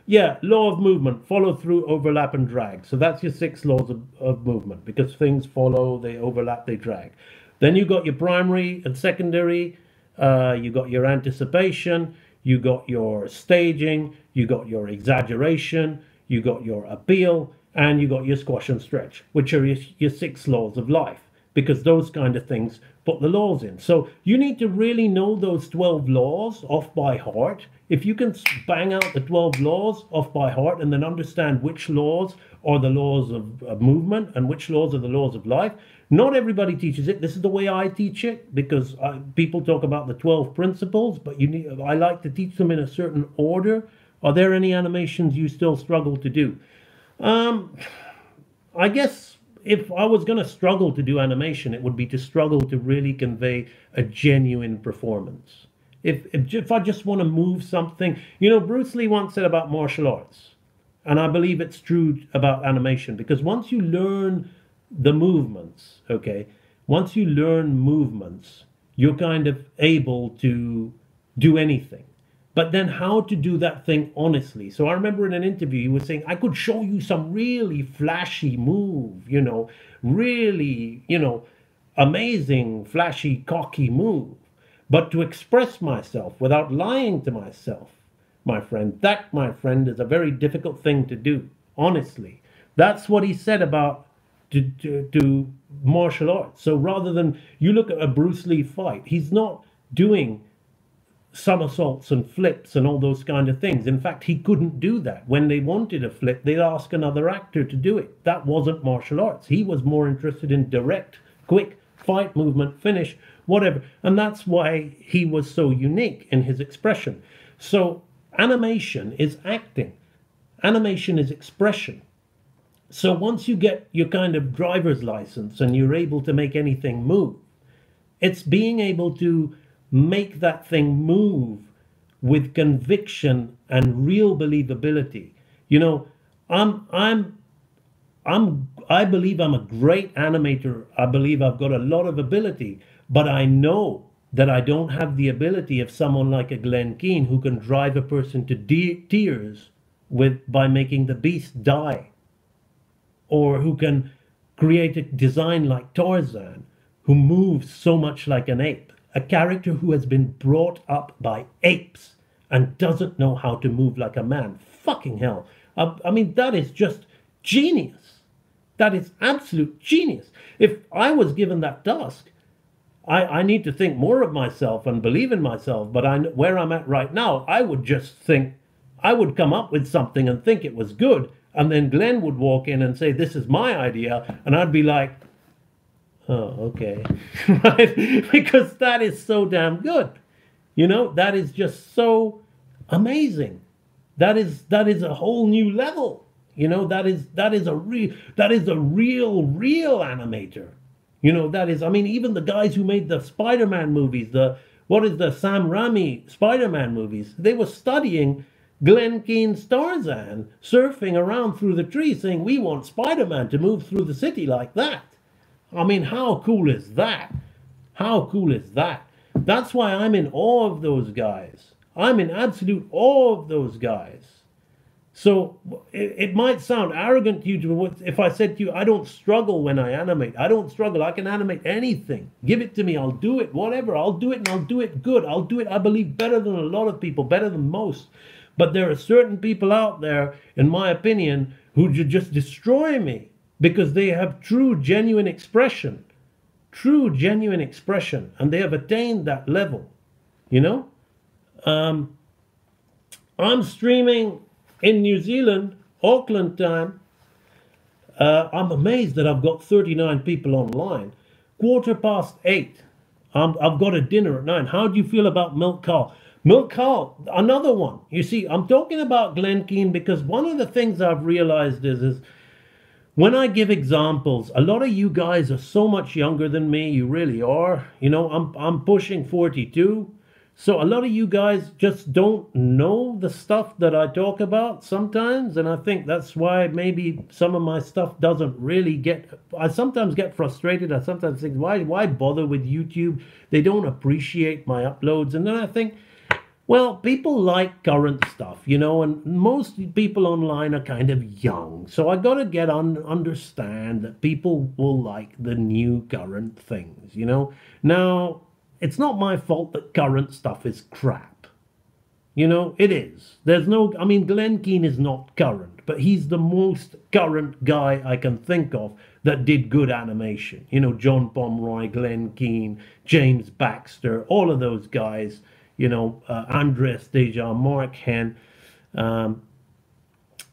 yeah, law of movement, follow through, overlap, and drag. So that's your six laws of, of movement because things follow, they overlap, they drag. Then you've got your primary and secondary, uh, you got your anticipation, you got your staging, you got your exaggeration, you got your appeal, and you got your squash and stretch, which are your, your six laws of life because those kind of things put the laws in. So you need to really know those 12 laws off by heart. If you can bang out the 12 laws off by heart and then understand which laws are the laws of, of movement and which laws are the laws of life, not everybody teaches it. This is the way I teach it because I, people talk about the 12 principles, but you need, I like to teach them in a certain order. Are there any animations you still struggle to do? Um, I guess if I was going to struggle to do animation, it would be to struggle to really convey a genuine performance. If, if, if I just want to move something, you know, Bruce Lee once said about martial arts, and I believe it's true about animation, because once you learn the movements, okay, once you learn movements, you're kind of able to do anything but then how to do that thing honestly. So I remember in an interview, he was saying, I could show you some really flashy move, you know, really, you know, amazing, flashy, cocky move. But to express myself without lying to myself, my friend, that, my friend, is a very difficult thing to do, honestly. That's what he said about to, to, to martial arts. So rather than you look at a Bruce Lee fight, he's not doing somersaults and flips and all those kind of things. In fact, he couldn't do that. When they wanted a flip, they'd ask another actor to do it. That wasn't martial arts. He was more interested in direct, quick fight movement, finish, whatever. And that's why he was so unique in his expression. So, animation is acting, animation is expression. So, once you get your kind of driver's license and you're able to make anything move, it's being able to make that thing move with conviction and real believability. You know, I'm I'm I'm I believe I'm a great animator. I believe I've got a lot of ability, but I know that I don't have the ability of someone like a Glenn Keane who can drive a person to de- tears with by making the beast die, or who can create a design like Tarzan, who moves so much like an ape a character who has been brought up by apes and doesn't know how to move like a man. Fucking hell. I, I mean, that is just genius. That is absolute genius. If I was given that task, I, I need to think more of myself and believe in myself. But I, where I'm at right now, I would just think, I would come up with something and think it was good. And then Glenn would walk in and say, This is my idea. And I'd be like, oh, okay. *laughs* Because that is so damn good. You know, that is just so amazing. That is that is a whole new level. You know, that is that is a real that is a real, real animator. You know, that is I mean, even the guys who made the Spider-Man movies, the what is the Sam Raimi Spider-Man movies, they were studying Glenn Keane's Tarzan surfing around through the trees saying, We want Spider Man to move through the city like that. I mean, how cool is that? How cool is that? That's why I'm in awe of those guys. I'm in absolute awe of those guys. So it, it, might sound arrogant to you if I said to you, I don't struggle when I animate. I don't struggle. I can animate anything. Give it to me. I'll do it. Whatever. I'll do it and I'll do it good. I'll do it, I believe, better than a lot of people, better than most. But there are certain people out there, in my opinion, who just destroy me because they have true, genuine expression, true, genuine expression, and they have attained that level. You know, um, I'm streaming in New Zealand, Auckland time. Uh, I'm amazed that I've got 39 people online. Quarter past eight. I've got a dinner at nine. How do you feel about Milt Kahl? Milt Kahl, another one. You see, I'm talking about Glenn Keane because one of the things I've realized is, is when I give examples, a lot of you guys are so much younger than me. You really are. You know, I'm I'm pushing 42. So a lot of you guys just don't know the stuff that I talk about sometimes, and I think that's why maybe some of my stuff doesn't really get. I sometimes get frustrated. I sometimes think, why, why bother with YouTube? They don't appreciate my uploads, and then I think, well, people like current stuff, you know, and most people online are kind of young, so I got to get on understand that people will like the new current things, you know. Now it's not my fault that current stuff is crap. You know, it is. There's no, I mean, Glenn Keane is not current, but he's the most current guy I can think of that did good animation. You know, John Pomeroy, Glenn Keane, James Baxter, all of those guys, you know, uh, Andreas Deja, Mark Henn. Um,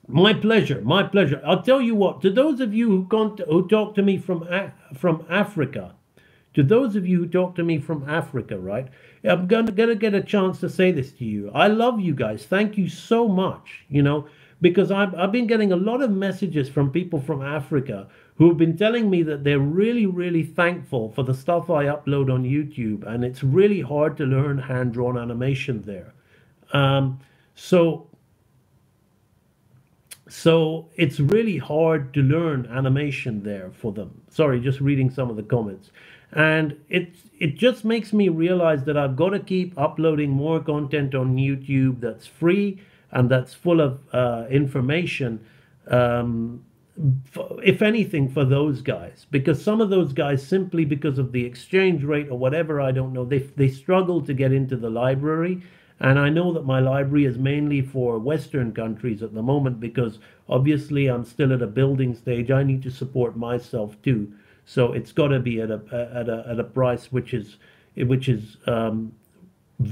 my pleasure, my pleasure. I'll tell you what, to those of you who, con- who talk to me from, from Africa, to those of you who talk to me from Africa, right? I'm gonna, gonna get a chance to say this to you. I love you guys. Thank you so much, you know, because I've, I've been getting a lot of messages from people from Africa who have been telling me that they're really, really thankful for the stuff I upload on YouTube. And it's really hard to learn hand drawn animation there. Um, so so it's really hard to learn animation there for them. Sorry, just reading some of the comments and it it just makes me realize that I've got to keep uploading more content on YouTube that's free and that's full of uh, information. Um, if anything, for those guys, because some of those guys, simply because of the exchange rate or whatever, I don't know, they they struggle to get into the library. And I know that my library is mainly for Western countries at the moment because obviously I'm still at a building stage. I need to support myself too. So it's got to be at a at a at a price which is which is um,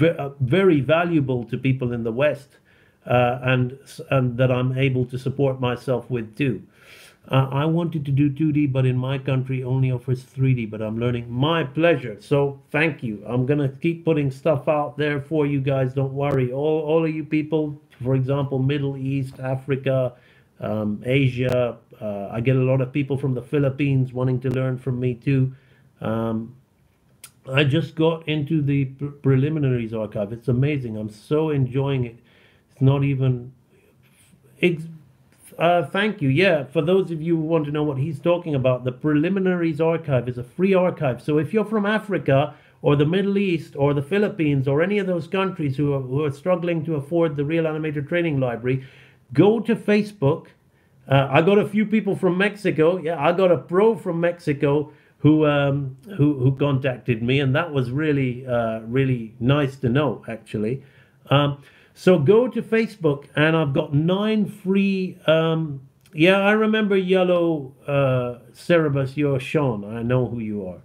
uh, very valuable to people in the West, uh, and and that I'm able to support myself with too. Uh, I wanted to do 2D, but in my country only offers 3D. But I'm learning. My pleasure. So thank you. I'm gonna keep putting stuff out there for you guys. Don't worry. All all of you people, for example, Middle East, Africa, um, Asia. Uh, I get a lot of people from the Philippines wanting to learn from me too. Um, I just got into the pre preliminaries archive. It's amazing. I'm so enjoying it. It's not even. Uh, thank you. Yeah, for those of you who want to know what he's talking about, the preliminaries archive is a free archive. So if you're from Africa or the Middle East or the Philippines or any of those countries who are, who are struggling to afford the Real Animator Training Library, go to Facebook. Uh, I got a few people from Mexico. Yeah, I got a pro from Mexico who um, who who contacted me, and that was really uh, really nice to know actually. Um, so go to Facebook, and I've got nine free. Um, yeah, I remember Yellow uh, Cerebus. You're Sean. I know who you are.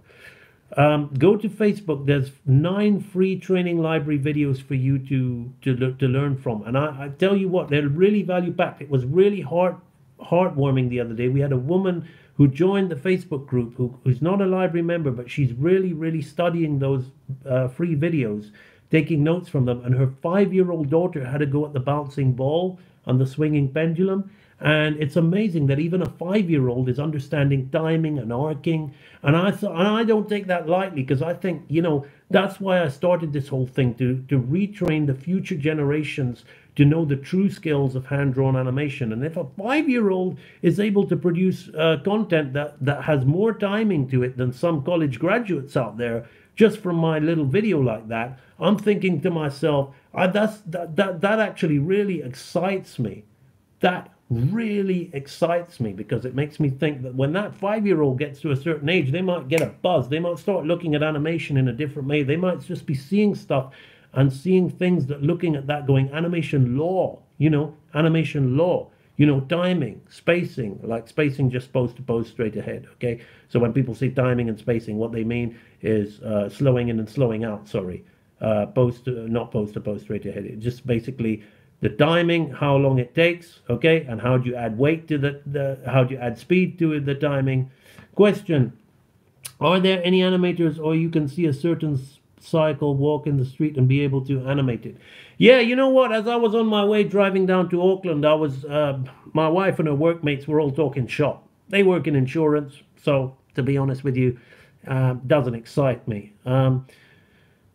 Um, go to Facebook. There's nine free training library videos for you to to, to learn from. And I, I tell you what, they're really value packed. It was really heart heartwarming the other day. We had a woman who joined the Facebook group who, who's not a library member, but she's really, really studying those uh, free videos, taking notes from them. And her five year old daughter had to go at the bouncing ball and the swinging pendulum. And it's amazing that even a five-year-old is understanding timing and arcing. And I and I don't take that lightly because I think you know that's why I started this whole thing to to retrain the future generations to know the true skills of hand-drawn animation. And if a five-year-old is able to produce uh, content that that has more timing to it than some college graduates out there, just from my little video like that, I'm thinking to myself, I, that's that, that that actually really excites me. That really excites me because it makes me think that when that five year old gets to a certain age, they might get a buzz. They might start looking at animation in a different way. They might just be seeing stuff and seeing things that looking at that going animation law, you know, animation law, you know, timing, spacing, like spacing just post to post straight ahead. Okay. So when people say timing and spacing, what they mean is uh, slowing in and slowing out. Sorry. Uh, not post to post straight ahead. It just basically the timing, how long it takes, okay, and how do you add weight to the, the how do you add speed to the timing. Question, are there any animators or you can see a certain cycle walk in the street and be able to animate it? Yeah, you know what, as I was on my way driving down to Auckland, I was, uh, my wife and her workmates were all talking shop. They work in insurance, so to be honest with you, uh, doesn't excite me. Um,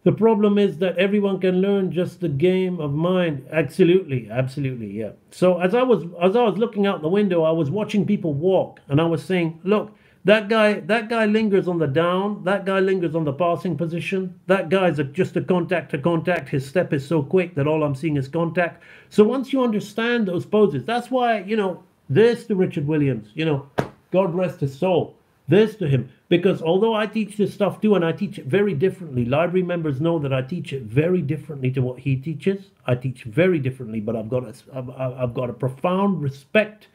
The problem is that everyone can learn just the game of mind. Absolutely, absolutely, yeah. So as I was as I was looking out the window, I was watching people walk, and I was saying, look, that guy that guy lingers on the down, that guy lingers on the passing position. That guy's a, just a contact to contact. His step is so quick that all I'm seeing is contact. So once you understand those poses, that's why you know this to Richard Williams. You know, God rest his soul. This to him because although I teach this stuff too, and I teach it very differently, library members know that I teach it very differently to what he teaches. I teach very differently, but I've got a, I've, I've got a profound respect.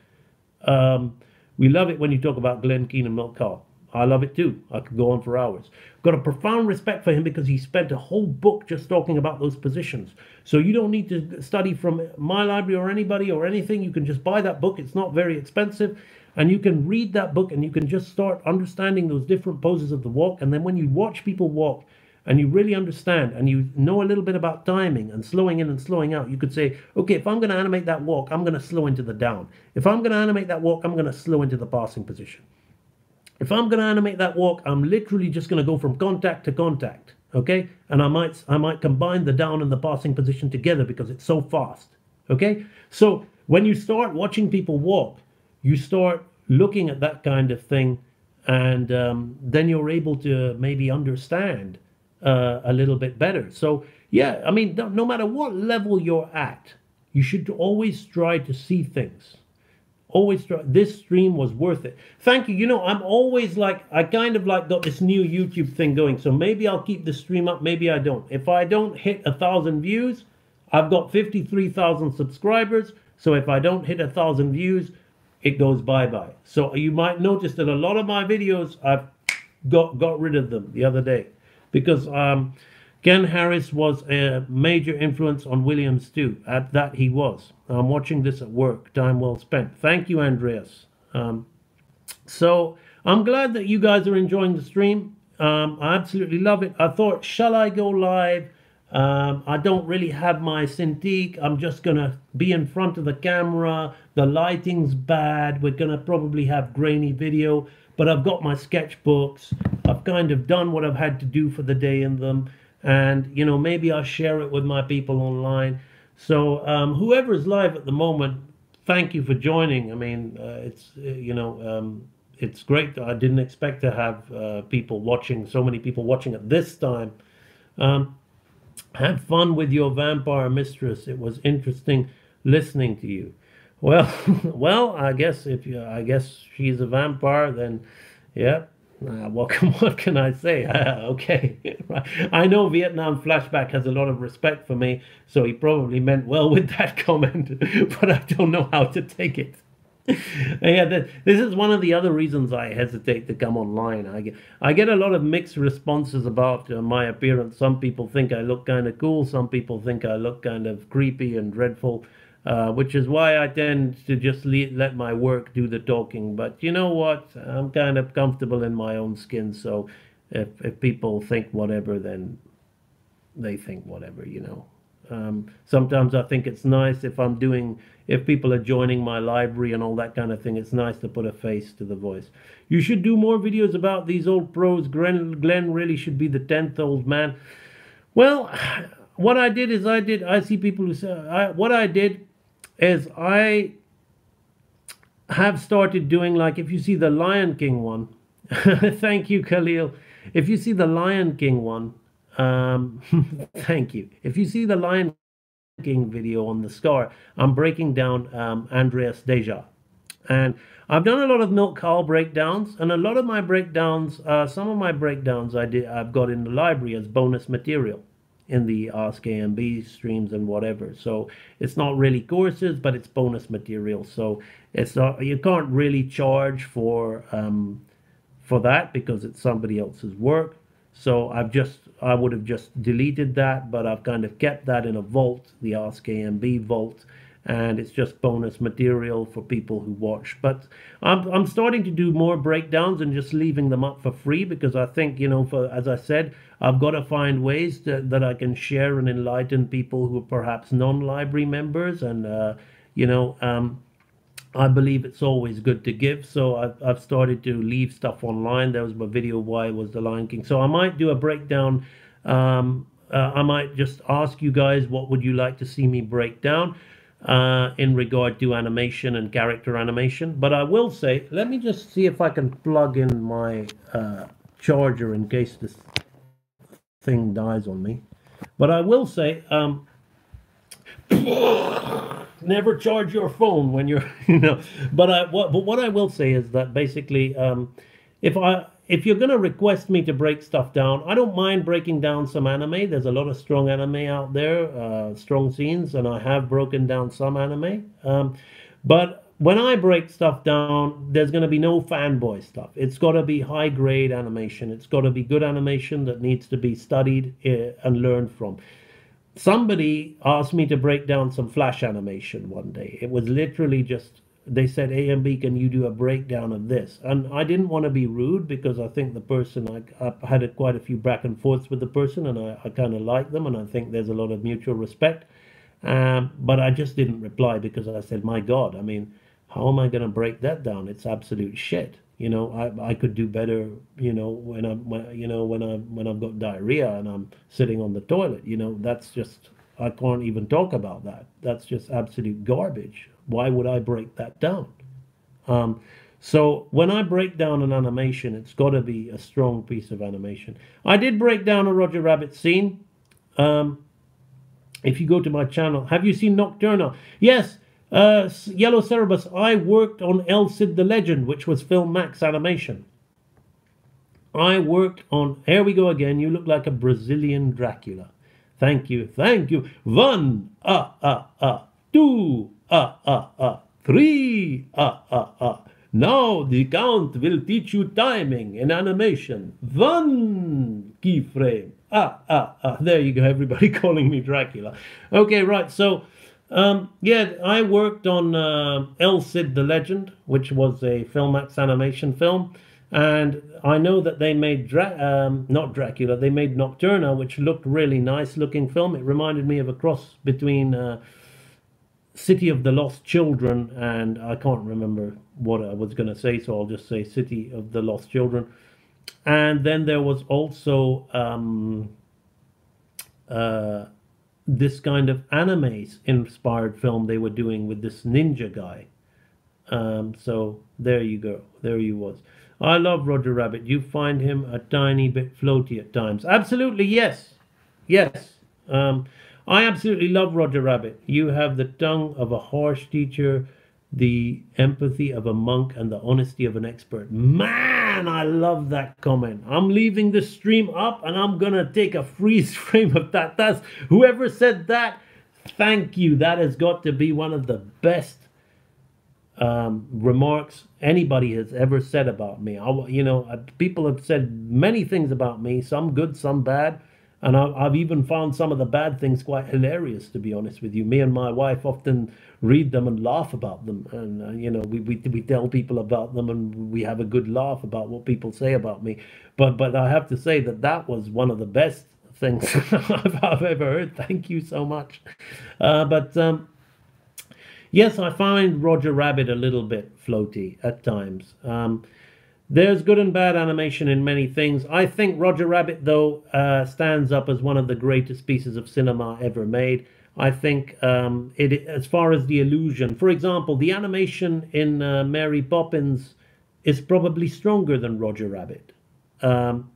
Um, we love it when you talk about Glenn Keane and Milt Kahl. I love it too. I could go on for hours. Got a profound respect for him because he spent a whole book just talking about those positions. So you don't need to study from my library or anybody or anything. You can just buy that book. It's not very expensive and you can read that book and you can just start understanding those different poses of the walk. And then when you watch people walk and you really understand and you know a little bit about timing and slowing in and slowing out, you could say, okay, if I'm going to animate that walk, I'm going to slow into the down. If I'm going to animate that walk, I'm going to slow into the passing position. If I'm going to animate that walk, I'm literally just going to go from contact to contact. Okay, and I might I might combine the down and the passing position together because it's so fast. Okay, so when you start watching people walk, you start looking at that kind of thing, and um, then you're able to maybe understand uh, a little bit better. So, yeah, I mean, no, no matter what level you're at, you should always try to see things. Always try. This stream was worth it. Thank you. You know, I'm always like, I kind of like got this new YouTube thing going. So maybe I'll keep the stream up. Maybe I don't. If I don't hit a thousand views, I've got 53,000 subscribers. So if I don't hit a thousand views, it goes bye-bye. So you might notice that a lot of my videos, I've got, got rid of them the other day because um, Ken Harris was a major influence on Williams too. At that he was. I'm watching this at work. Time well spent. Thank you, Andreas. Um, so I'm glad that you guys are enjoying the stream. Um, I absolutely love it. I thought, shall I go live? Um, I don't really have my Cintiq. I'm just going to be in front of the camera. The lighting's bad. We're going to probably have grainy video. But I've got my sketchbooks. I've kind of done what I've had to do for the day in them. And, you know, maybe I'll share it with my people online. So um, whoever is live at the moment, thank you for joining. I mean, uh, it's, uh, you know, um, it's great. I didn't expect to have uh, people watching, so many people watching at this time. Um, have fun with your vampire mistress. It was interesting listening to you. Well, *laughs* well, I guess if you, I guess she's a vampire, then, yeah. Uh, what can *laughs* what can I say? Uh, *laughs* okay, I know Vietnam Flashback has a lot of respect for me, so he probably meant well with that *laughs* comment, but I don't know how to take it. yeah, this is one of the other reasons I hesitate to come online. I get, I get a lot of mixed responses about uh, my appearance. Some people think I look kind of cool. Some people think I look kind of creepy and dreadful, uh, which is why I tend to just le- let my work do the talking. But you know what? I'm kind of comfortable in my own skin. So if, if people think whatever, then they think whatever, you know. Um, sometimes I think it's nice if I'm doing, if people are joining my library and all that kind of thing, it's nice to put a face to the voice. You should do more videos about these old pros. Glenn, Glenn really should be the 10th old man. Well, *sighs* what I did is I did, I see people who say, I, what I did is I have started doing like, if you see the Lion King one, *laughs* thank you, Khalil. If you see the Lion King one, um, *laughs* thank you. If you see the Lion King video on the scar, I'm breaking down um, Andreas Deja. And I've done a lot of Milt Kahl breakdowns, and a lot of my breakdowns, uh, some of my breakdowns I did, I've got in the library as bonus material in the Ask AMB streams and whatever. So it's not really courses, but it's bonus material. So it's not you can't really charge for um, for that because it's somebody else's work. So I've just, I would have just deleted that, but I've kind of kept that in a vault, the Ask AMB vault, and it's just bonus material for people who watch. But I'm, I'm starting to do more breakdowns and just leaving them up for free because I think, you know, for as I said, I've got to find ways to, that I can share and enlighten people who are perhaps non-library members and, uh, you know, um, I believe it's always good to give. So I've, I've started to leave stuff online. There was my video why was the Lion King. So I might do a breakdown um, uh, I might just ask you guys what would you like to see me break down uh, in regard to animation and character animation. But I will say, let me just see if I can plug in my uh, charger in case this thing dies on me. But I will say, um, *coughs* never charge your phone when you're, *laughs* you know. But I, what, but what I will say is that basically, um, if I if you're going to request me to break stuff down, I don't mind breaking down some anime. There's a lot of strong anime out there, uh, strong scenes, and I have broken down some anime. Um, but when I break stuff down, there's going to be no fanboy stuff. It's got to be high grade animation. It's got to be good animation that needs to be studied uh, and learned from. Somebody asked me to break down some flash animation one day. It was literally just they said, AMB, can you do a breakdown of this? And I didn't want to be rude because I think the person, I, I had a, quite a few back and forths with the person and I, I kind of like them and I think there's a lot of mutual respect. Um, but I just didn't reply because I said, my God, I mean, how am I going to break that down? It's absolute shit. You know, I, I could do better, you know, when I'm, when, you know, when I, when I've got diarrhea and I'm sitting on the toilet, you know, that's just, I can't even talk about that. That's just absolute garbage. Why would I break that down? Um, so when I break down an animation, it's got to be a strong piece of animation. I did break down a Roger Rabbit scene. Um, if you go to my channel, have you seen Nocturna? Yes, uh, Yellow Cerebus. I worked on El Cid the Legend, which was Filmax animation. I worked on. Here we go again. You look like a Brazilian Dracula. Thank you, thank you. One, ah, ah, ah. Two, ah, ah, ah. Three, ah, ah, ah. Now the count will teach you timing and animation. One keyframe. Ah, ah, ah. There you go. Everybody *laughs* calling me Dracula. Okay, right. So, um, yeah, I worked on uh, El Cid the Legend, which was a Filmax animation film. And I know that they made Dra- um, not Dracula, they made Nocturna, which looked really nice looking film. It reminded me of a cross between uh, City of the Lost Children, and I can't remember what I was going to say, so I'll just say City of the Lost Children. And then there was also um, uh, this kind of animes inspired film they were doing with this ninja guy. Um, so there you go. There you was. I love Roger Rabbit. You find him a tiny bit floaty at times. Absolutely, yes. Yes. Um, I absolutely love Roger Rabbit. You have the tongue of a harsh teacher, the empathy of a monk, and the honesty of an expert. Man, I love that comment. I'm leaving the stream up and I'm going to take a freeze *laughs* frame of that. That's whoever said that. Thank you. That has got to be one of the best um, remarks anybody has ever said about me. I, you know, people have said many things about me, some good, some bad. And I've even found some of the bad things quite hilarious, to be honest with you. Me and my wife often read them and laugh about them. And, uh, you know, we, we, we tell people about them and we have a good laugh about what people say about me. But, but I have to say that that was one of the best things *laughs* I've, I've ever heard. Thank you so much. Uh, but um, yes, I find Roger Rabbit a little bit floaty at times. Um, there's good and bad animation in many things. I think Roger Rabbit, though, uh, stands up as one of the greatest pieces of cinema ever made. I think um, it, as far as the illusion, for example, the animation in uh, Mary Poppins is probably stronger than Roger Rabbit. Um,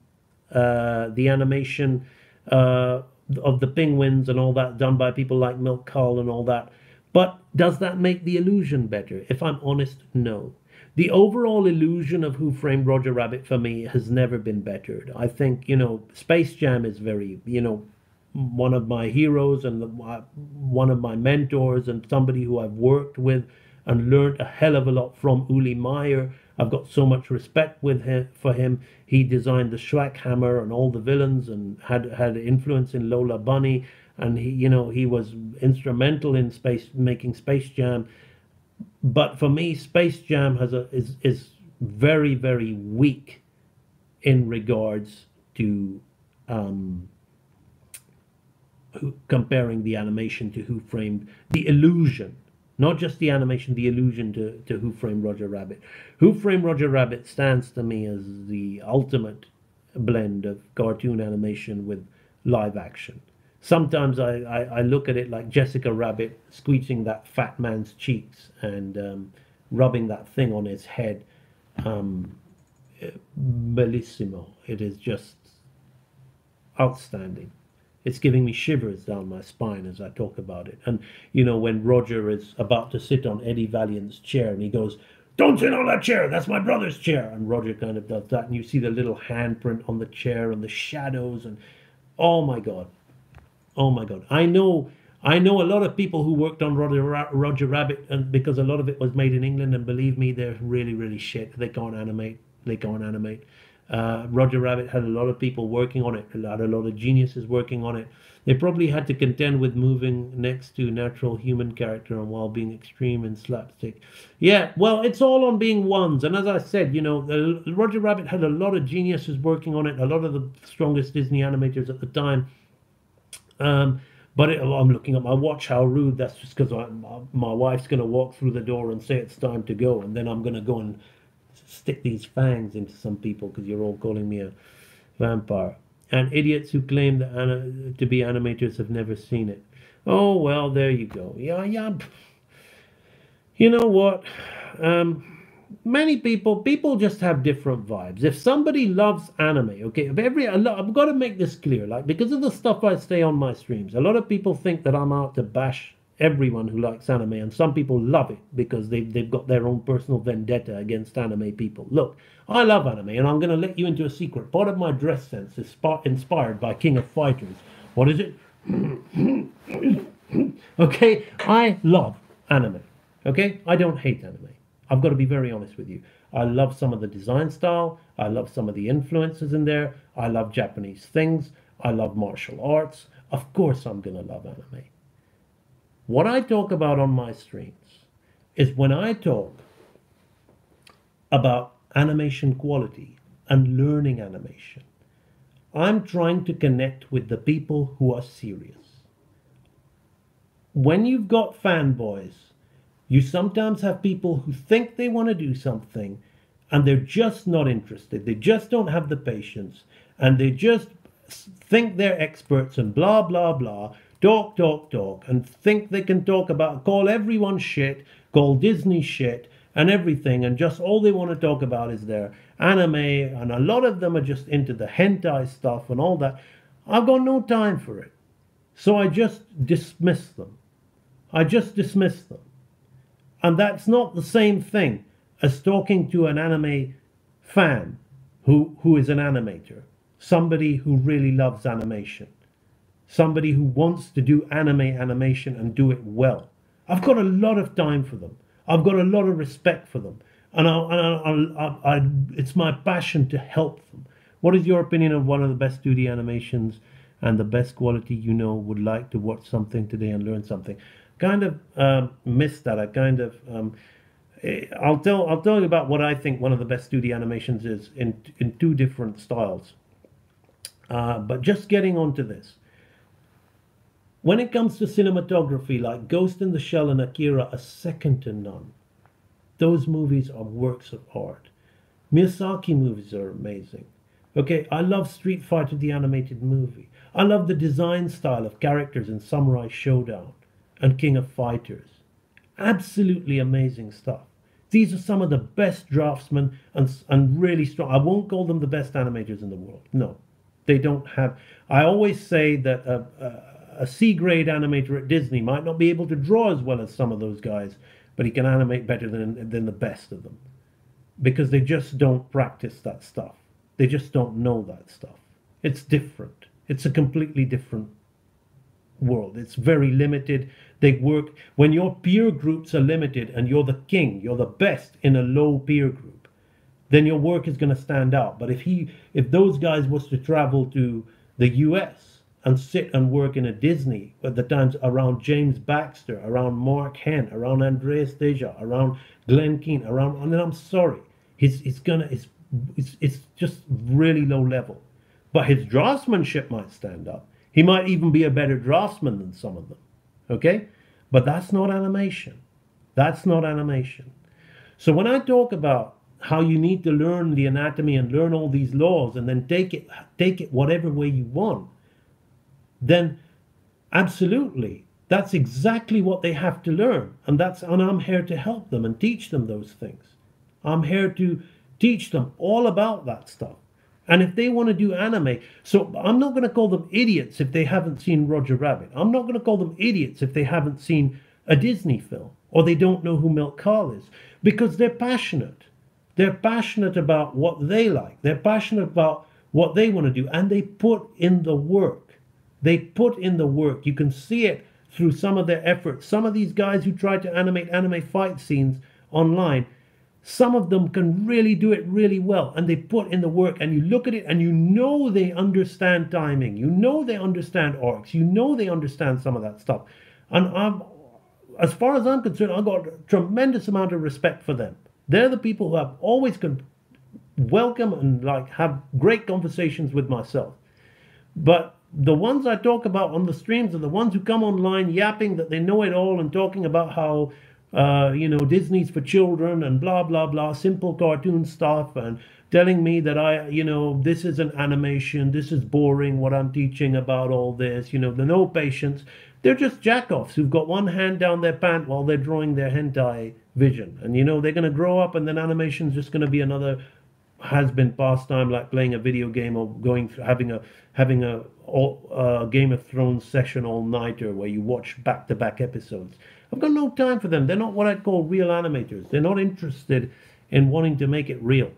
uh, the animation uh, of the penguins and all that done by people like Milt Kahl and all that. But does that make the illusion better? If I'm honest, no the overall illusion of Who Framed Roger Rabbit for me has never been bettered. I think, you know, Space Jam is very, you know, one of my heroes and uh, one of my mentors and somebody who I've worked with and learned a hell of a lot from Uli Meyer. I've got so much respect with him for him. He designed the Swackhammer and all the villains and had had influence in Lola Bunny and he you know he was instrumental in space making Space Jam but for me, Space Jam has a is is very very weak in regards to um, who, comparing the animation to Who Framed the Illusion, not just the animation, the illusion to, to Who Framed Roger Rabbit. Who Framed Roger Rabbit stands to me as the ultimate blend of cartoon animation with live action. Sometimes I, I, I look at it like Jessica Rabbit squeezing that fat man's cheeks and um, rubbing that thing on his head. Um, bellissimo. It is just outstanding. It's giving me shivers down my spine as I talk about it. And, you know, when Roger is about to sit on Eddie Valiant's chair and he goes, Don't sit on that chair, that's my brother's chair. And Roger kind of does that. And you see the little handprint on the chair and the shadows. And oh my God. Oh my God. I know. I know a lot of people who worked on Roger, Roger Rabbit, and because a lot of it was made in England, and believe me, they're really, really shit. They can't animate. They can't animate. Uh, Roger Rabbit had a lot of people working on it, had a lot of geniuses working on it. They probably had to contend with moving next to natural human character and while being extreme in slapstick. Yeah, well, it's all on being ones. And as I said, you know, uh, Roger Rabbit had a lot of geniuses working on it, a lot of the strongest Disney animators at the time. Um, but it, I'm looking at my watch. How rude! That's just because my, my wife's going to walk through the door and say it's time to go, and then I'm going to go and stick these fangs into some people because you're all calling me a vampire. And idiots who claim that to be animators have never seen it. Oh, well, there you go. Yeah, yeah. You know what? Um, many people, people just have different vibes. If somebody loves anime, okay, every, I've got to make this clear, like, because of the stuff I say on my streams, a lot of people think that I'm out to bash everyone who likes anime, and some people love it because they've, they've got their own personal vendetta against anime people. Look, I love anime, and I'm going to let you into a secret. Part of my dress sense is inspired by King of Fighters. What is it? *coughs* okay, I love anime. Okay, I don't hate anime. I've got to be very honest with you. I love some of the design style. I love some of the influences in there. I love Japanese things. I love martial arts. Of course, I'm going to love anime. What I talk about on my streams is when I talk about animation quality and learning animation, I'm trying to connect with the people who are serious. When you've got fanboys, you sometimes have people who think they want to do something and they're just not interested. They just don't have the patience and they just think they're experts and blah, blah, blah talk, talk, talk, and think they can talk about, call everyone shit, call Disney shit, and everything, and just all they want to talk about is their anime, and a lot of them are just into the hentai stuff and all that. I've got no time for it. So I just dismiss them. I just dismiss them. And that's not the same thing as talking to an anime fan who, who is an animator, somebody who really loves animation somebody who wants to do anime animation and do it well. I've got a lot of time for them. I've got a lot of respect for them. And, I, I, I, I, it's my passion to help them. What is your opinion of one of the best 2D animations and the best quality you know would like to watch something today and learn something? Kind of um, missed that. I kind of. Um, eh, I'll tell. I'll tell you about what I think one of the best 2D animations is in in two different styles. Uh, but just getting onto this, when it comes to cinematography, like Ghost in the Shell and Akira are second to none. Those movies are works of art. Miyazaki movies are amazing. Okay, I love Street Fighter the animated movie. I love the design style of characters in Samurai Shodown and King of Fighters. Absolutely amazing stuff. These are some of the best draftsmen and, and really strong. I won't call them the best animators in the world. No, they don't have. I always say that uh, uh, a C grade animator at Disney might not be able to draw as well as some of those guys, but he can animate better than, than the best of them because they just don't practice that stuff. They just don't know that stuff. It's different. It's a completely different world. It's very limited. They work when your peer groups are limited and you're the king, you're the best in a low peer group, then your work is going to stand out. But if he if those guys was to travel to the US and sit and work in a Disney at the times around James Baxter, around Mark Henn, around Andreas Deja, around Glenn Keane, around and then I'm sorry. He's it's gonna it's it's it's just really low level. But his draftsmanship might stand up. He might even be a better draftsman than some of them. Okay? But that's not animation. That's not animation. So when I talk about how you need to learn the anatomy and learn all these laws and then take it take it whatever way you want then absolutely, that's exactly what they have to learn. And that's and I'm here to help them and teach them those things. I'm here to teach them all about that stuff. And if they want to do anime, so I'm not going to call them idiots if they haven't seen Roger Rabbit. I'm not going to call them idiots if they haven't seen a Disney film or they don't know who Milt Kahl is because they're passionate. They're passionate about what they like. They're passionate about what they want to do and they put in the work. They put in the work. You can see it through some of their efforts. Some of these guys who try to animate anime fight scenes online, some of them can really do it really well and they put in the work and you look at it and you know they understand timing. You know they understand arcs. You know they understand some of that stuff. And I'm, as far as I'm concerned, I've got a tremendous amount of respect for them. They're the people who have always con- welcome and like have great conversations with myself. But the ones I talk about on the streams are the ones who come online yapping that they know it all and talking about how uh, you know, Disney's for children and blah, blah, blah, simple cartoon stuff and telling me that I, you know, this is an animation, this is boring, what I'm teaching about all this, you know, the no patience. They're just jackoffs who've got one hand down their pant while they're drawing their hentai vision. And, you know, they're going to grow up and then animation's just going to be another has been pastime like playing a video game or going having a having a, a Game of Thrones session all nighter where you watch back to back episodes. I've got no time for them. They're not what I'd call real animators. They're not interested in wanting to make it real.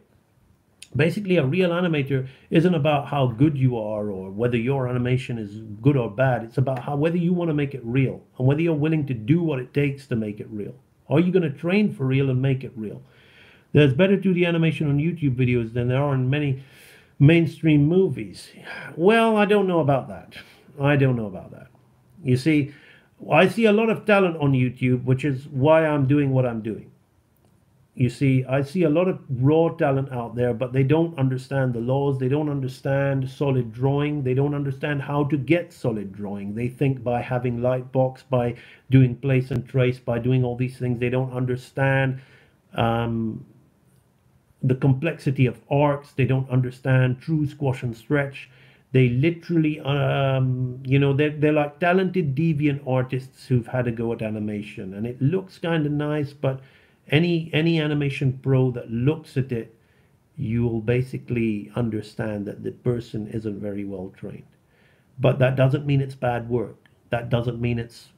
Basically, a real animator isn't about how good you are or whether your animation is good or bad. It's about how whether you want to make it real and whether you're willing to do what it takes to make it real. Are you going to train for real and make it real? There's better 2D animation on YouTube videos than there are in many mainstream movies. Well, I don't know about that. I don't know about that. You see, I see a lot of talent on YouTube, which is why I'm doing what I'm doing. You see, I see a lot of raw talent out there, but they don't understand the laws. They don't understand solid drawing. They don't understand how to get solid drawing. They think by having light box, by doing place and trace, by doing all these things, they don't understand um, the complexity of arcs. They don't understand true squash and stretch. They literally, um, you know, they're, they're like talented deviant artists who've had a go at animation, and it looks kind of nice. But any any animation pro that looks at it, you will basically understand that the person isn't very well trained. But that doesn't mean it's bad work. That doesn't mean it's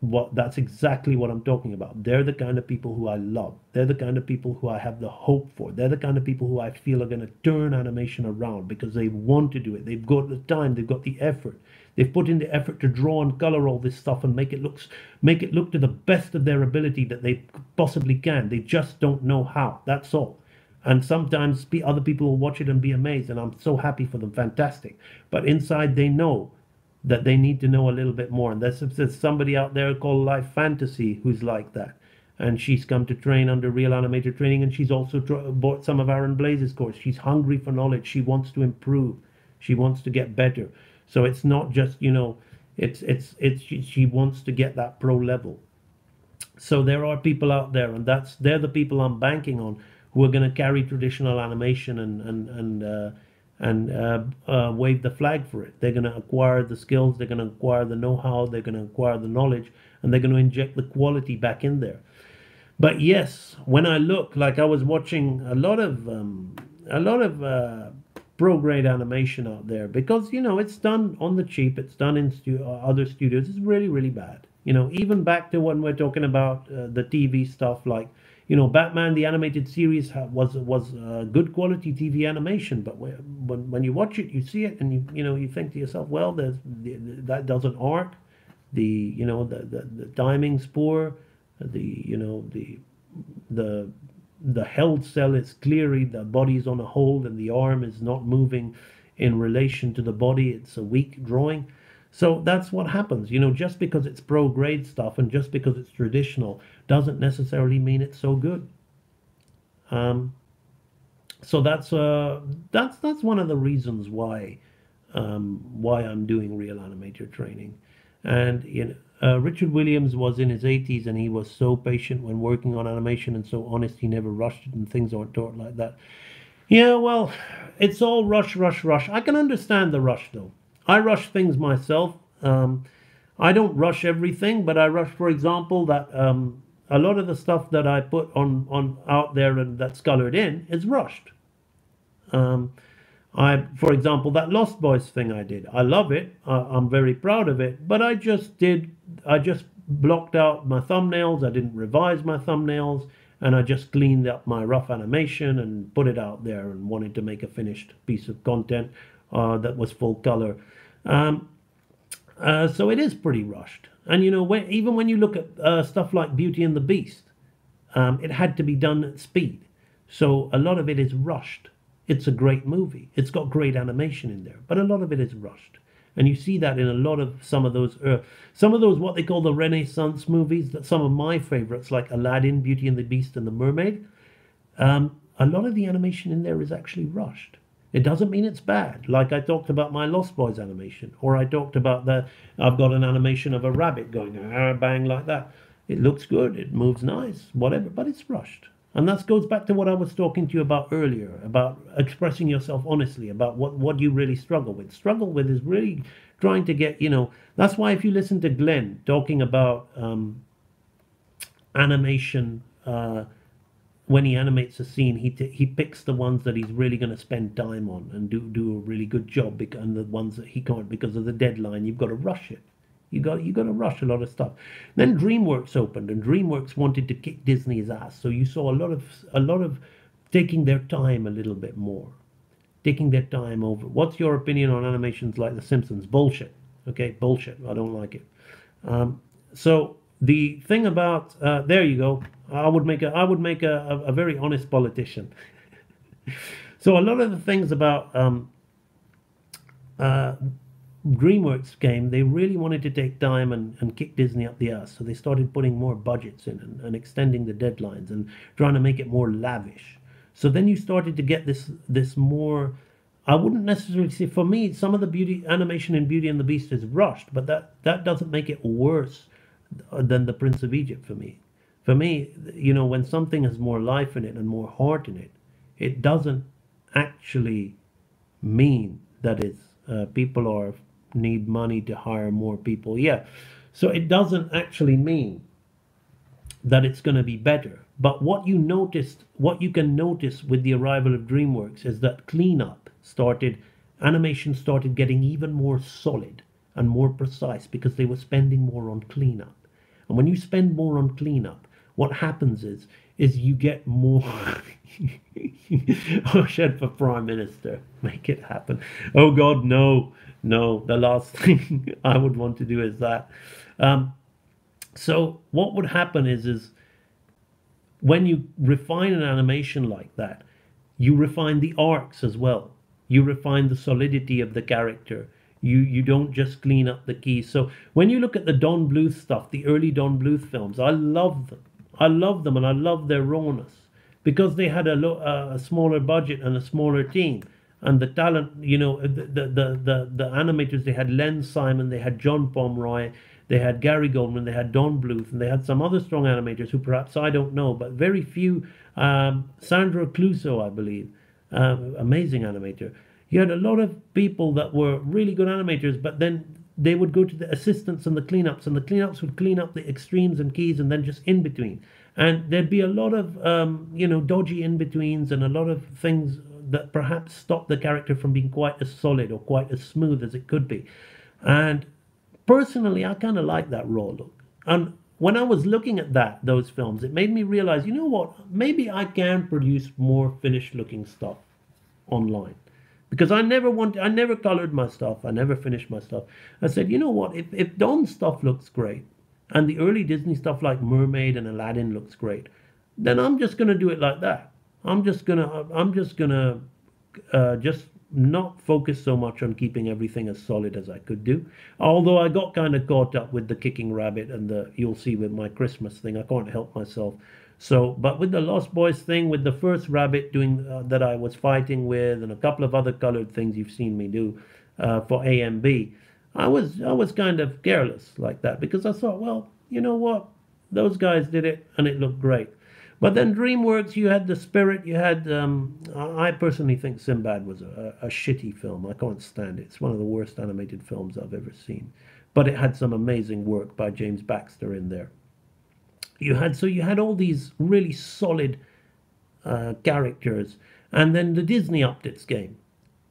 what that's exactly what I'm talking about. They're the kind of people who I love. They're the kind of people who I have the hope for. They're the kind of people who I feel are going to turn animation around because they want to do it. They've got the time, they've got the effort. They've put in the effort to draw and color all this stuff and make it looks make it look to the best of their ability that they possibly can. They just don't know how. That's all. And sometimes other people will watch it and be amazed, and I'm so happy for them. Fantastic. But inside, they know that they need to know a little bit more. And there's, there's somebody out there called Life Fantasy who's like that. And she's come to train under Real Animator Training, and she's also bought some of Aaron Blaise's course. She's hungry for knowledge. She wants to improve. She wants to get better. So it's not just you know, it's it's it's she, she wants to get that pro level. So there are people out there, and that's they're the people I'm banking on who are going to carry traditional animation and and and uh, and uh, uh, wave the flag for it. They're going to acquire the skills, they're going to acquire the know how, they're going to acquire the knowledge, and they're going to inject the quality back in there. But yes, when I look, like I was watching a lot of um, a lot of uh, pro grade animation out there because you know it's done on the cheap, it's done in stu- uh, other studios. It's really really bad. You know, even back to when we're talking about uh, the TV stuff like you know, Batman the animated series was was uh, good quality TV animation, but when when you watch it, you see it, and you you know you think to yourself, well, that doesn't arc, the you know the the, the timing's poor, the you know the the the held cell is clearly the body's on a hold and the arm is not moving in relation to the body. It's a weak drawing. So that's what happens. You know, just because it's pro grade stuff and just because it's traditional doesn't necessarily mean it's so good. Um, so that's uh, that's that's one of the reasons why um, why I'm doing real animator training. And you know, uh, Richard Williams was in his 80s and he was so patient when working on animation and so honest. He never rushed it and things aren't taught like that. Yeah, well, it's all rush, rush, rush. I can understand the rush though. I rush things myself, Um, I don't rush everything, but I rush, for example, that um, a lot of the stuff that I put on on out there and that's colored in is rushed. Um, I, for example, that Lost Boys thing I did, I love it. I, I'm very proud of it, but I just did, I just blocked out my thumbnails. I didn't revise my thumbnails, and I just cleaned up my rough animation and put it out there and wanted to make a finished piece of content uh, that was full color. Um, uh, so it is pretty rushed. And you know, when, even when you look at uh, stuff like Beauty and the Beast, um, it had to be done at speed. So a lot of it is rushed. It's a great movie. It's got great animation in there, but a lot of it is rushed. And you see that in a lot of some of those, uh, some of those what they call the Renaissance movies. That some of my favorites, like Aladdin, Beauty and the Beast, and The Mermaid. Um, a lot of the animation in there is actually rushed. It doesn't mean it's bad. Like I talked about my Lost Boys animation, or I talked about the I've got an animation of a rabbit going ah, bang like that. It looks good. It moves nice, whatever, but it's rushed. And that goes back to what I was talking to you about earlier, about expressing yourself honestly, about what, what you really struggle with. Struggle with is really trying to get, you know, that's why if you listen to Glenn talking about um, animation, uh, when he animates a scene, he t- he picks the ones that he's really going to spend time on and do do a really good job, and the ones that he can't because of the deadline, you've got to rush it. You got you got to rush a lot of stuff. Then DreamWorks opened, and DreamWorks wanted to kick Disney's ass. So you saw a lot of a lot of taking their time a little bit more, taking their time over. What's your opinion on animations like The Simpsons? Bullshit. Okay, bullshit. I don't like it. Um, so the thing about uh, there you go. I would make a I would make a, a, a very honest politician. *laughs* so a lot of the things about um, uh, DreamWorks came, they really wanted to take time and, and kick Disney up the ass. So they started putting more budgets in and, and extending the deadlines and trying to make it more lavish. So then you started to get this this more I wouldn't necessarily say for me some of the beauty animation in Beauty and the Beast is rushed, but that that doesn't make it worse than the Prince of Egypt for me. For me, you know, when something has more life in it and more heart in it, it doesn't actually mean that it's uh, people are need money to hire more people. Yeah. So it doesn't actually mean that it's going to be better. But what you noticed, what you can notice with the arrival of DreamWorks is that cleanup started, animation started getting even more solid and more precise because they were spending more on cleanup. And when you spend more on cleanup, what happens is is you get more *laughs* oh shed for prime minister make it happen oh god no no, the last *laughs* thing I would want to do is that. Um, so what would happen is is when you refine an animation like that, you refine the arcs as well. You refine the solidity of the character. You you don't just clean up the keys. So when you look at the Don Bluth stuff, the early Don Bluth films, I love them. I love them, and I love their rawness because they had a, lo- a smaller budget and a smaller team and the talent, you know, the, the, the, the, animators, they had Len Simon, they had John Pomeroy, they had Gary Goldman, they had Don Bluth, and they had some other strong animators who perhaps I don't know, but very few. Um, Sandro Cleuzo, I believe, um, amazing animator. You had a lot of people that were really good animators, but then they would go to the assistants and the cleanups, and the cleanups would clean up the extremes and keys, and then just in between. And there'd be a lot of, um, you know, dodgy in betweens and a lot of things that perhaps stop the character from being quite as solid or quite as smooth as it could be. And personally, I kind of like that raw look. And when I was looking at that, those films, it made me realize, you know what? Maybe I can produce more finished looking stuff online. Because I never want, I never colored my stuff. I never finished my stuff. I said, you know what? If, if Don's stuff looks great, and the early Disney stuff like Mermaid and Aladdin looks great, then I'm just going to do it like that. I'm just gonna I'm just gonna uh, just not focus so much on keeping everything as solid as I could do. Although I got kind of caught up with the kicking rabbit and the you'll see with my Christmas thing, I can't help myself. So, but with the Lost Boys thing, with the first rabbit doing uh, that I was fighting with, and a couple of other colored things you've seen me do uh, for AMB, I was I was kind of careless like that because I thought, well, you know what, those guys did it and it looked great. But then DreamWorks, you had the spirit. You had. Um, I personally think Sinbad was a, a, shitty film. I can't stand it. It's one of the worst animated films I've ever seen. but it had some amazing work by James Baxter in there. You had so you had all these really solid uh, characters, and then the Disney upped its game.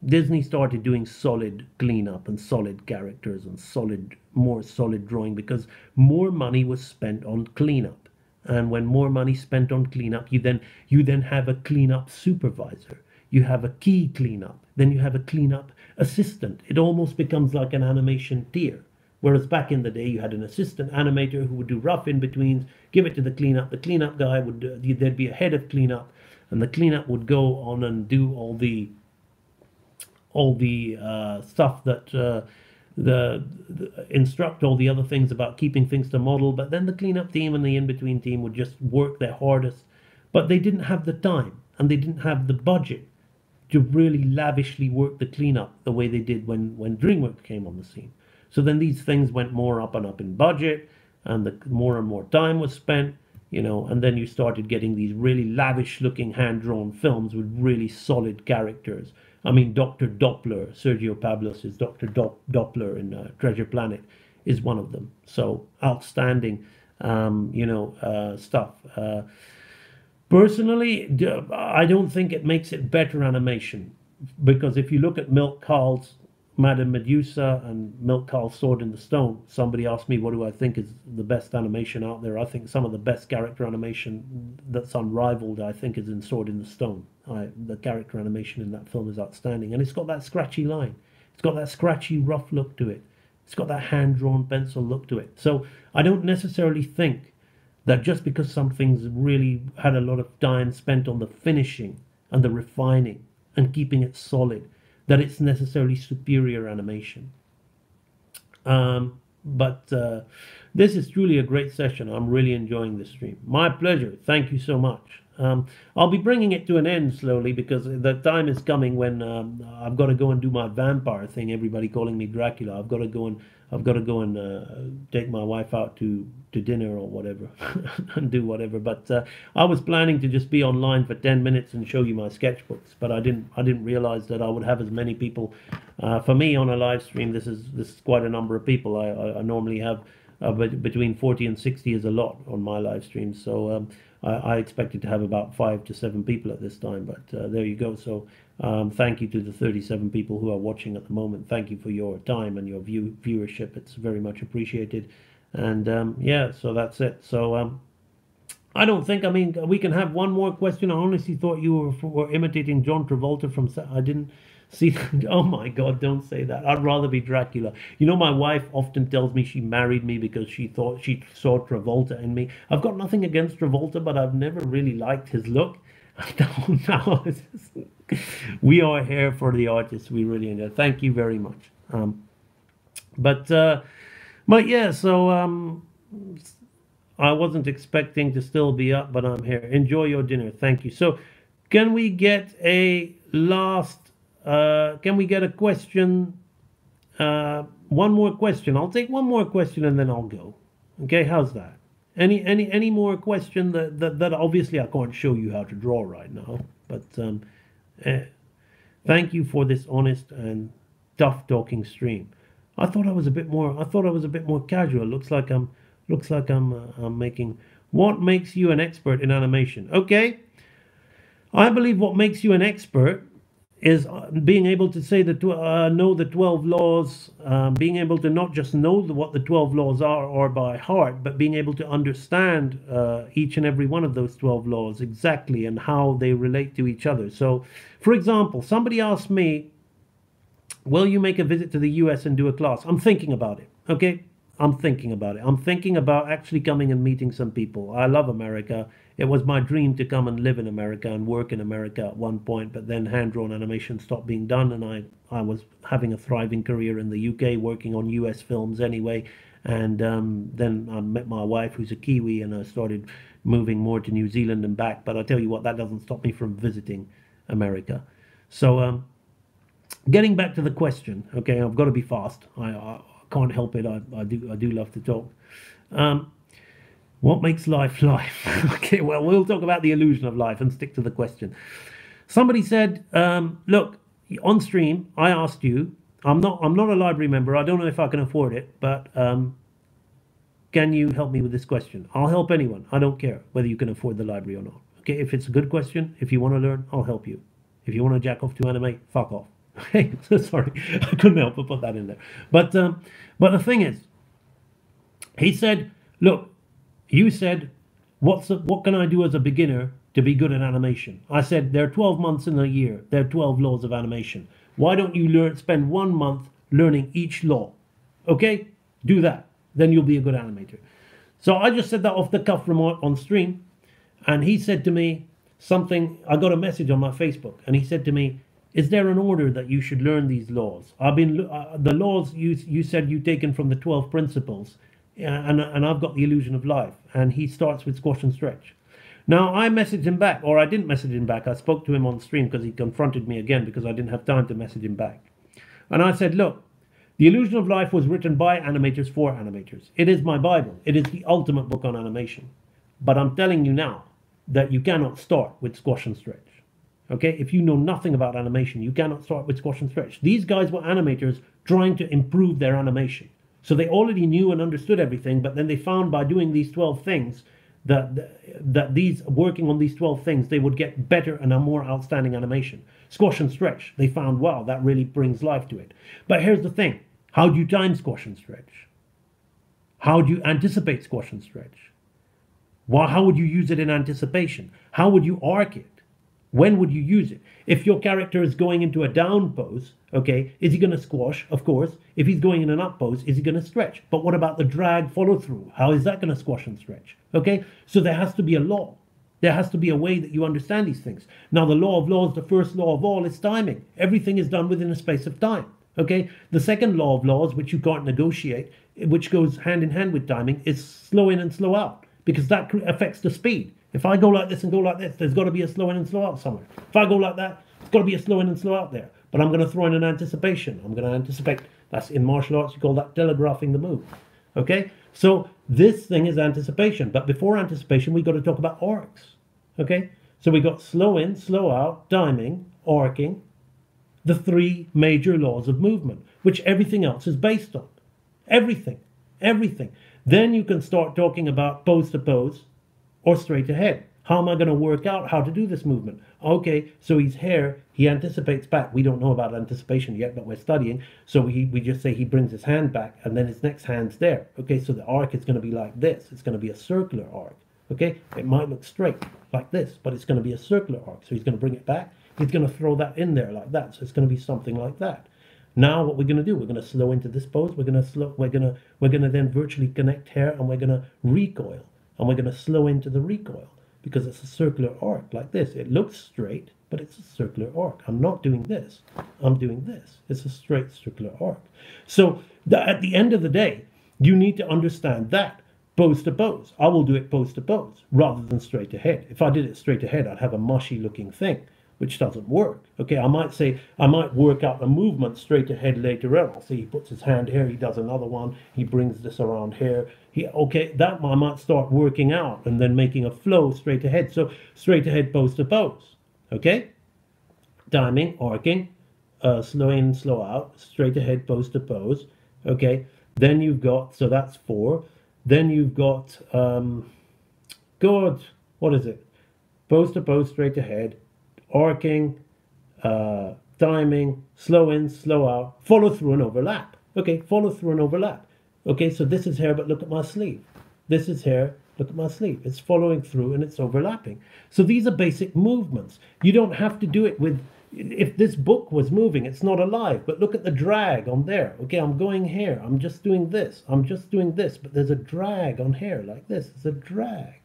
Disney started doing solid cleanup and solid characters and solid, more solid drawing because more money was spent on cleanup. And when more money spent on cleanup, you then you then have a cleanup supervisor. You have a key cleanup. Then you have a cleanup assistant. It almost becomes like an animation tier. Whereas back in the day, you had an assistant animator who would do rough in betweens, give it to the cleanup. The cleanup guy would uh, there'd be a head of cleanup, and the cleanup would go on and do all the all the uh, stuff that uh, the, the, instruct all the other things about keeping things to model. But then the cleanup team and the in between team would just work their hardest, but they didn't have the time and they didn't have the budget to really lavishly work the cleanup the way they did when when DreamWorks came on the scene. So then these things went more up and up in budget, and the more and more time was spent you know, and then you started getting these really lavish looking hand drawn films with really solid characters I mean, Dr. Doppler, Sergio Pablos is Dr. Doppler in uh, Treasure Planet, is one of them. So outstanding, um, you know, uh, stuff. Uh, personally, I don't think it makes it better animation because if you look at Milt Kahl's Madame Medusa and Kahl's Sword in the Stone, somebody asked me what do I think is the best animation out there. I think some of the best character animation that's unrivaled, I think, is in Sword in the Stone. I, the character animation in that film is outstanding, and it's got that scratchy line. It's got that scratchy, rough look to it. It's got that hand-drawn pencil look to it. So I don't necessarily think that just because something's really had a lot of time spent on the finishing and the refining and keeping it solid, that it's necessarily superior animation. Um, but uh, this is truly a great session. I'm really enjoying this stream. My pleasure. Thank you so much. Um, I'll be bringing it to an end slowly because the time is coming when um, I've got to go and do my vampire thing. Everybody calling me Dracula. I've got to go and I've got to go and uh, take my wife out to to dinner or whatever *laughs* and do whatever. But uh, I was planning to just be online for ten minutes and show you my sketchbooks, but I didn't I didn't realize that I would have as many people. Uh, for me on a live stream, this is this is quite a number of people. I I, I normally have. Uh, between 40 and 60 is a lot on my live streams. So um, I, expected to have about five to seven people at this time, but uh, there you go. So um, thank you to the 37 people who are watching at the moment. Thank you for your time and your view viewership. It's very much appreciated. And um, yeah, so that's it. So um, I don't think. I mean, we can have one more question. I honestly thought you were, were imitating John Travolta from. I didn't. See, *laughs* oh my God, don't say that. I'd rather be Dracula. You know, my wife often tells me she married me because she thought she saw Travolta in me. I've got nothing against Travolta, but I've never really liked his look. *laughs* no, *laughs* we are here for the artists. We really enjoy. Thank you very much. Um, but, uh, but yeah, so um, I wasn't expecting to still be up, but I'm here. Enjoy your dinner. Thank you. So, can we get a last uh, can we get a question? Uh, one more question. I'll take one more question and then I'll go. Okay, how's that? Any any any more question that that, that obviously I can't show you how to draw right now, but um, eh, thank you for this honest and tough talking stream. I thought I was a bit more. I thought I was a bit more casual. Looks like I'm. Looks like I'm. Uh, I'm making. What makes you an expert in animation? Okay. I believe what makes you an expert is uh, being able to say that uh, know the 12 laws um, being able to not just know the, what the 12 laws are or by heart but being able to understand uh, each and every one of those 12 laws exactly and how they relate to each other. So for example somebody asked me will you make a visit to the us and do a class? I'm thinking about it okay? I'm thinking about it. I'm thinking about actually coming and meeting some people. I love america it was my dream to come and live in America and work in America at one point, but then hand drawn animation stopped being done, and I, I was having a thriving career in the UK working on US films anyway. And um, then I met my wife, who's a Kiwi, and I started moving more to New Zealand and back. But I tell you what, that doesn't stop me from visiting America. So, um, getting back to the question, okay, I've got to be fast. I, I can't help it. I, I do I do love to talk. Um, what makes life life? *laughs* okay, well, we'll talk about the illusion of life and stick to the question. Somebody said, um, look, on stream, I asked you, I'm not I'm not a library member. I don't know if I can afford it, but um, can you help me with this question? I'll help anyone. I don't care whether you can afford the library or not. Okay, if it's a good question, if you want to learn, I'll help you. If you want to jack off to anime, fuck off. *laughs* Okay, *laughs* sorry, I couldn't help but put that in there. But um, but the thing is, he said, look, you said, what's what can I do as a beginner to be good at animation? I said there are 12 months in a year. There are 12 laws of animation. Why don't you learn spend one month learning each law? Okay, do that. Then you'll be a good animator. So I just said that off the cuff from on, stream, and he said to me something. I got a message on my Facebook, and he said to me, "Is there an order that you should learn these laws? I've been uh, the laws you you said you taken from the 12 principles." And, and I've got the illusion of life. And he starts with squash and stretch. Now, I messaged him back, or I didn't message him back. I spoke to him on stream because he confronted me again because I didn't have time to message him back. And I said, Look, The Illusion of Life was written by animators for animators. It is my Bible, it is the ultimate book on animation. But I'm telling you now that you cannot start with squash and stretch. Okay, if you know nothing about animation, you cannot start with squash and stretch. These guys were animators trying to improve their animation. So they already knew and understood everything, but then they found by doing these 12 things that, that these working on these 12 things, they would get better and a more outstanding animation. Squash and stretch, they found, wow, that really brings life to it. But here's the thing how do you time squash and stretch? How do you anticipate squash and stretch? Well, how would you use it in anticipation? How would you arc it? When would you use it? If your character is going into a down pose, okay, is he going to squash? Of course. If he's going in an up pose, is he going to stretch? But what about the drag follow through? How is that going to squash and stretch? Okay, so there has to be a law. There has to be a way that you understand these things. Now, the law of laws, the first law of all, is timing. Everything is done within a space of time. Okay, the second law of laws, which you can't negotiate, which goes hand in hand with timing, is slow in and slow out because that affects the speed. If I go like this and go like this, there's got to be a slow in and slow out somewhere. If I go like that, it's got to be a slow in and slow out there. But I'm going to throw in an anticipation. I'm going to anticipate. That's in martial arts, you call that telegraphing the move. Okay? So this thing is anticipation. But before anticipation, we got to talk about arcs. Okay? So we got slow in, slow out, timing, arcing, the three major laws of movement, which everything else is based on. Everything. Everything. Then you can start talking about pose to pose, or straight ahead. How am I going to work out how to do this movement? Okay, so he's here, he anticipates back. We don't know about anticipation yet, but we're studying. So we, we just say he brings his hand back and then his next hand's there. Okay, so the arc is going to be like this. It's going to be a circular arc. Okay, it might look straight like this, but it's going to be a circular arc. So he's going to bring it back. He's going to throw that in there like that. So it's going to be something like that. Now what we're going to do, we're going to slow into this pose. We're going to slow, we're going to, we're going to then virtually connect here and we're going to recoil and we're going to slow into the recoil because it's a circular arc like this. It looks straight, but it's a circular arc. I'm not doing this. I'm doing this. It's a straight circular arc. So the, at the end of the day, you need to understand that pose to pose. I will do it pose to pose rather than straight ahead. If I did it straight ahead, I'd have a mushy looking thing which doesn't work. Okay, I might say, I might work out a movement straight ahead later on. I'll see he puts his hand here, he does another one, he brings this around here. He, okay, that I might start working out and then making a flow straight ahead. So straight ahead, pose to pose. Okay, timing, arcing, uh, slow in, slow out, straight ahead, pose to pose. Okay, then you've got, so that's four. Then you've got, um, God, what is it? Pose to pose, straight ahead, arcing, uh, timing, slow in, slow out, follow through and overlap. Okay, follow through and overlap. Okay, so this is here, but look at my sleeve. This is here, look at my sleeve. It's following through and it's overlapping. So these are basic movements. You don't have to do it with, if this book was moving, it's not alive, but look at the drag on there. Okay, I'm going here, I'm just doing this, I'm just doing this, but there's a drag on here like this. It's a drag.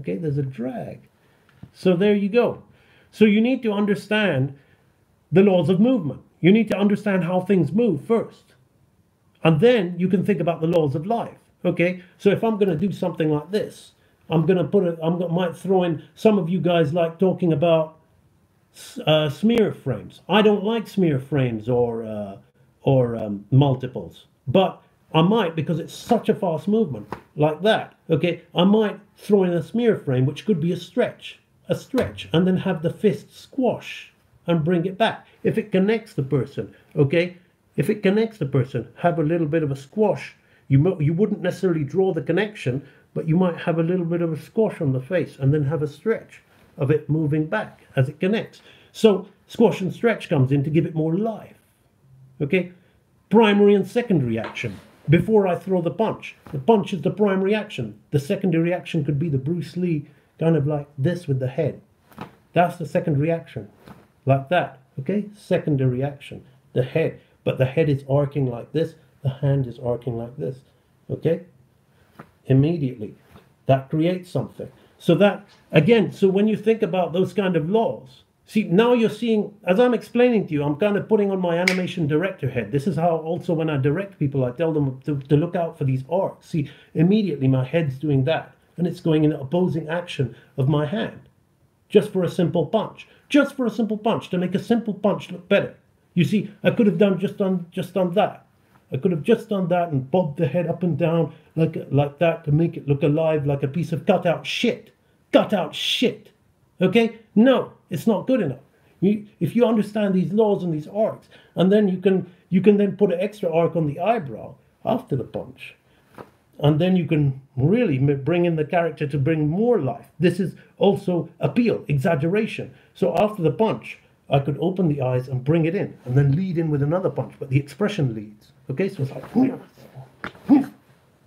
Okay, there's a drag. So there you go. So you need to understand the laws of movement. You need to understand how things move first. And then you can think about the laws of life. Okay? So if I'm going to do something like this, I'm going to put it, I'm going might throw in, some of you guys like talking about uh, smear frames. I don't like smear frames or, uh, or um, multiples, but I might, because it's such a fast movement like that, okay, I might throw in a smear frame, which could be a stretch a stretch and then have the fist squash and bring it back. If it connects the person, okay, if it connects the person, have a little bit of a squash. You, you wouldn't necessarily draw the connection, but you might have a little bit of a squash on the face and then have a stretch of it moving back as it connects. So squash and stretch comes in to give it more life. Okay? Primary and secondary action. Before I throw the punch, the punch is the primary action. The secondary action could be the Bruce Lee kind of like this with the head. That's the second reaction, Like that. Okay? Secondary action. The head. But the head is arcing like this, the hand is arcing like this. Okay? Immediately. That creates something. So that, again, so when you think about those kind of laws, see, now you're seeing, as I'm explaining to you, I'm kind of putting on my animation director head. This is how also when I direct people, I tell them to, to look out for these arcs. See, immediately my head's doing that, and it's going in opposing action of my hand, just for a simple punch. Just for a simple punch, to make a simple punch look better. You see, I could have done just on just on that. I could have just done that and bobbed the head up and down like like that to make it look alive like a piece of cutout shit. Cutout shit. Okay? No, it's not good enough. You, if you understand these laws and these arcs, and then you can you can then put an extra arc on the eyebrow after the punch, and then you can really bring in the character to bring more life. This is also appeal, exaggeration. So after the punch, I could open the eyes and bring it in, and then lead in with another punch, but the expression leads. Okay, so it's like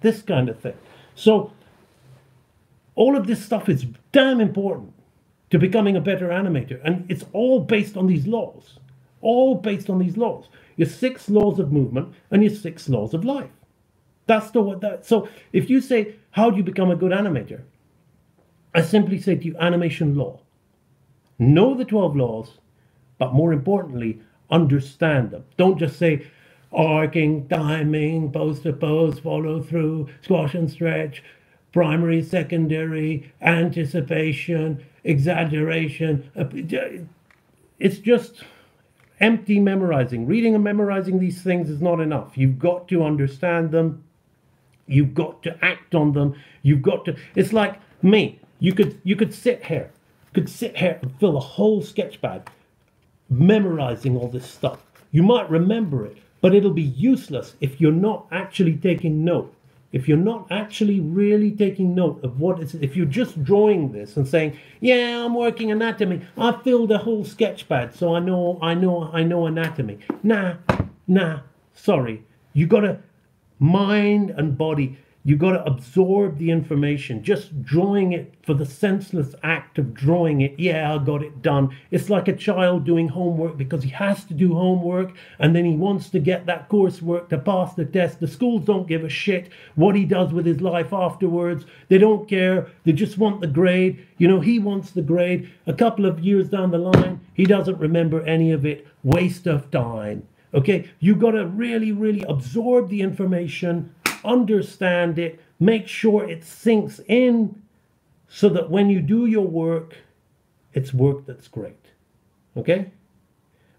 this kind of thing. So all of this stuff is damn important to becoming a better animator, and it's all based on these laws. All based on these laws. Your six laws of movement and your six laws of life. That's the what that. So if you say, "How do you become a good animator?" I simply say to you, animation law. Know the twelve laws but more importantly, understand them. Don't just say arcing, timing, pose to pose, follow through, squash and stretch, primary, secondary, anticipation, exaggeration. It's just empty memorizing. Reading and memorizing these things is not enough. You've got to understand them. You've got to act on them. You've got to. It's like me. You could you could sit here, could sit here and fill a whole sketch pad memorizing all this stuff. You might remember it, but it'll be useless if you're not actually taking note. If you're not actually really taking note of what is, if you're just drawing this and saying, "Yeah, I'm working anatomy. I filled a whole sketch pad, so I know, I know, I know anatomy." Nah, nah. Sorry, you gotta mind and body you got to absorb the information. Just drawing it for the senseless act of drawing it, yeah, I got it done. It's like a child doing homework because he has to do homework and then he wants to get that coursework to pass the test. The schools don't give a shit what he does with his life afterwards. They don't care. They just want the grade. You know, he wants the grade. A couple of years down the line, he doesn't remember any of it. Waste of time. Okay, you got to really, really absorb the information understand it, make sure it sinks in so that when you do your work, it's work that's great. Okay?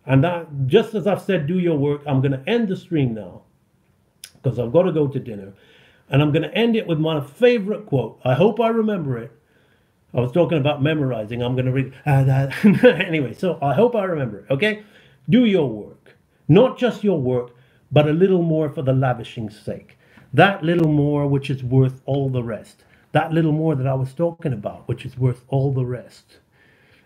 And that, just as I've said, do your work, I'm going to end the stream now because I've got to go to dinner. And I'm going to end it with my favorite quote. I hope I remember it. I was talking about memorizing. I'm going to read. Uh, *laughs* anyway, so I hope I remember it. Okay? Do your work. Not just your work, but a little more for the lavishing sake. That little more, which is worth all the rest. That little more that I was talking about, which is worth all the rest.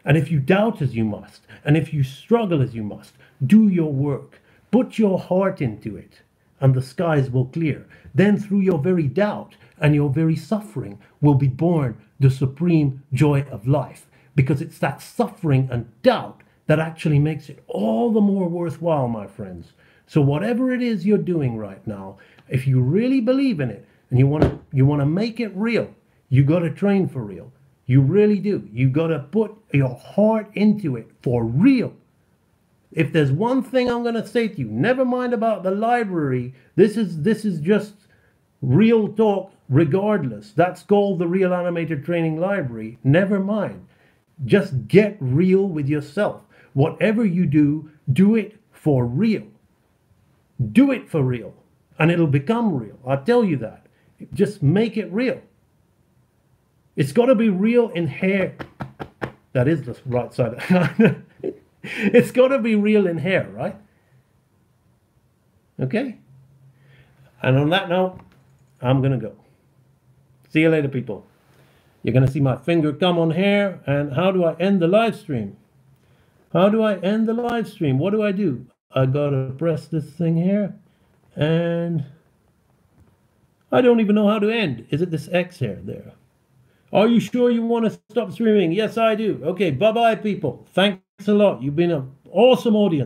And if you doubt as you must, and if you struggle as you must, do your work. Put your heart into it, and the skies will clear. Then, through your very doubt and your very suffering, will be born the supreme joy of life. Because it's that suffering and doubt that actually makes it all the more worthwhile, my friends. So, whatever it is you're doing right now, if you really believe in it and you want to you want to make it real, you got to train for real. You really do. You got to put your heart into it for real. If there's one thing I'm going to say to you, never mind about the library. This is this is just real talk regardless. That's called the Real Animator Training Library. Never mind. Just get real with yourself. Whatever you do, do it for real. Do it for real and it'll become real. I tell you that. Just make it real. It's got to be real in hair. That is the right side. *laughs* it's got to be real in hair, right? Okay? And on that note, I'm going to go. See you later, people. You're going to see my finger come on here. And how do I end the live stream? How do I end the live stream? What do I do? I got to press this thing here. And I don't even know how to end. Is it this X here? There. Are you sure you want to stop streaming? Yes, I do. Okay, bye bye, people. Thanks a lot. You've been an awesome audience.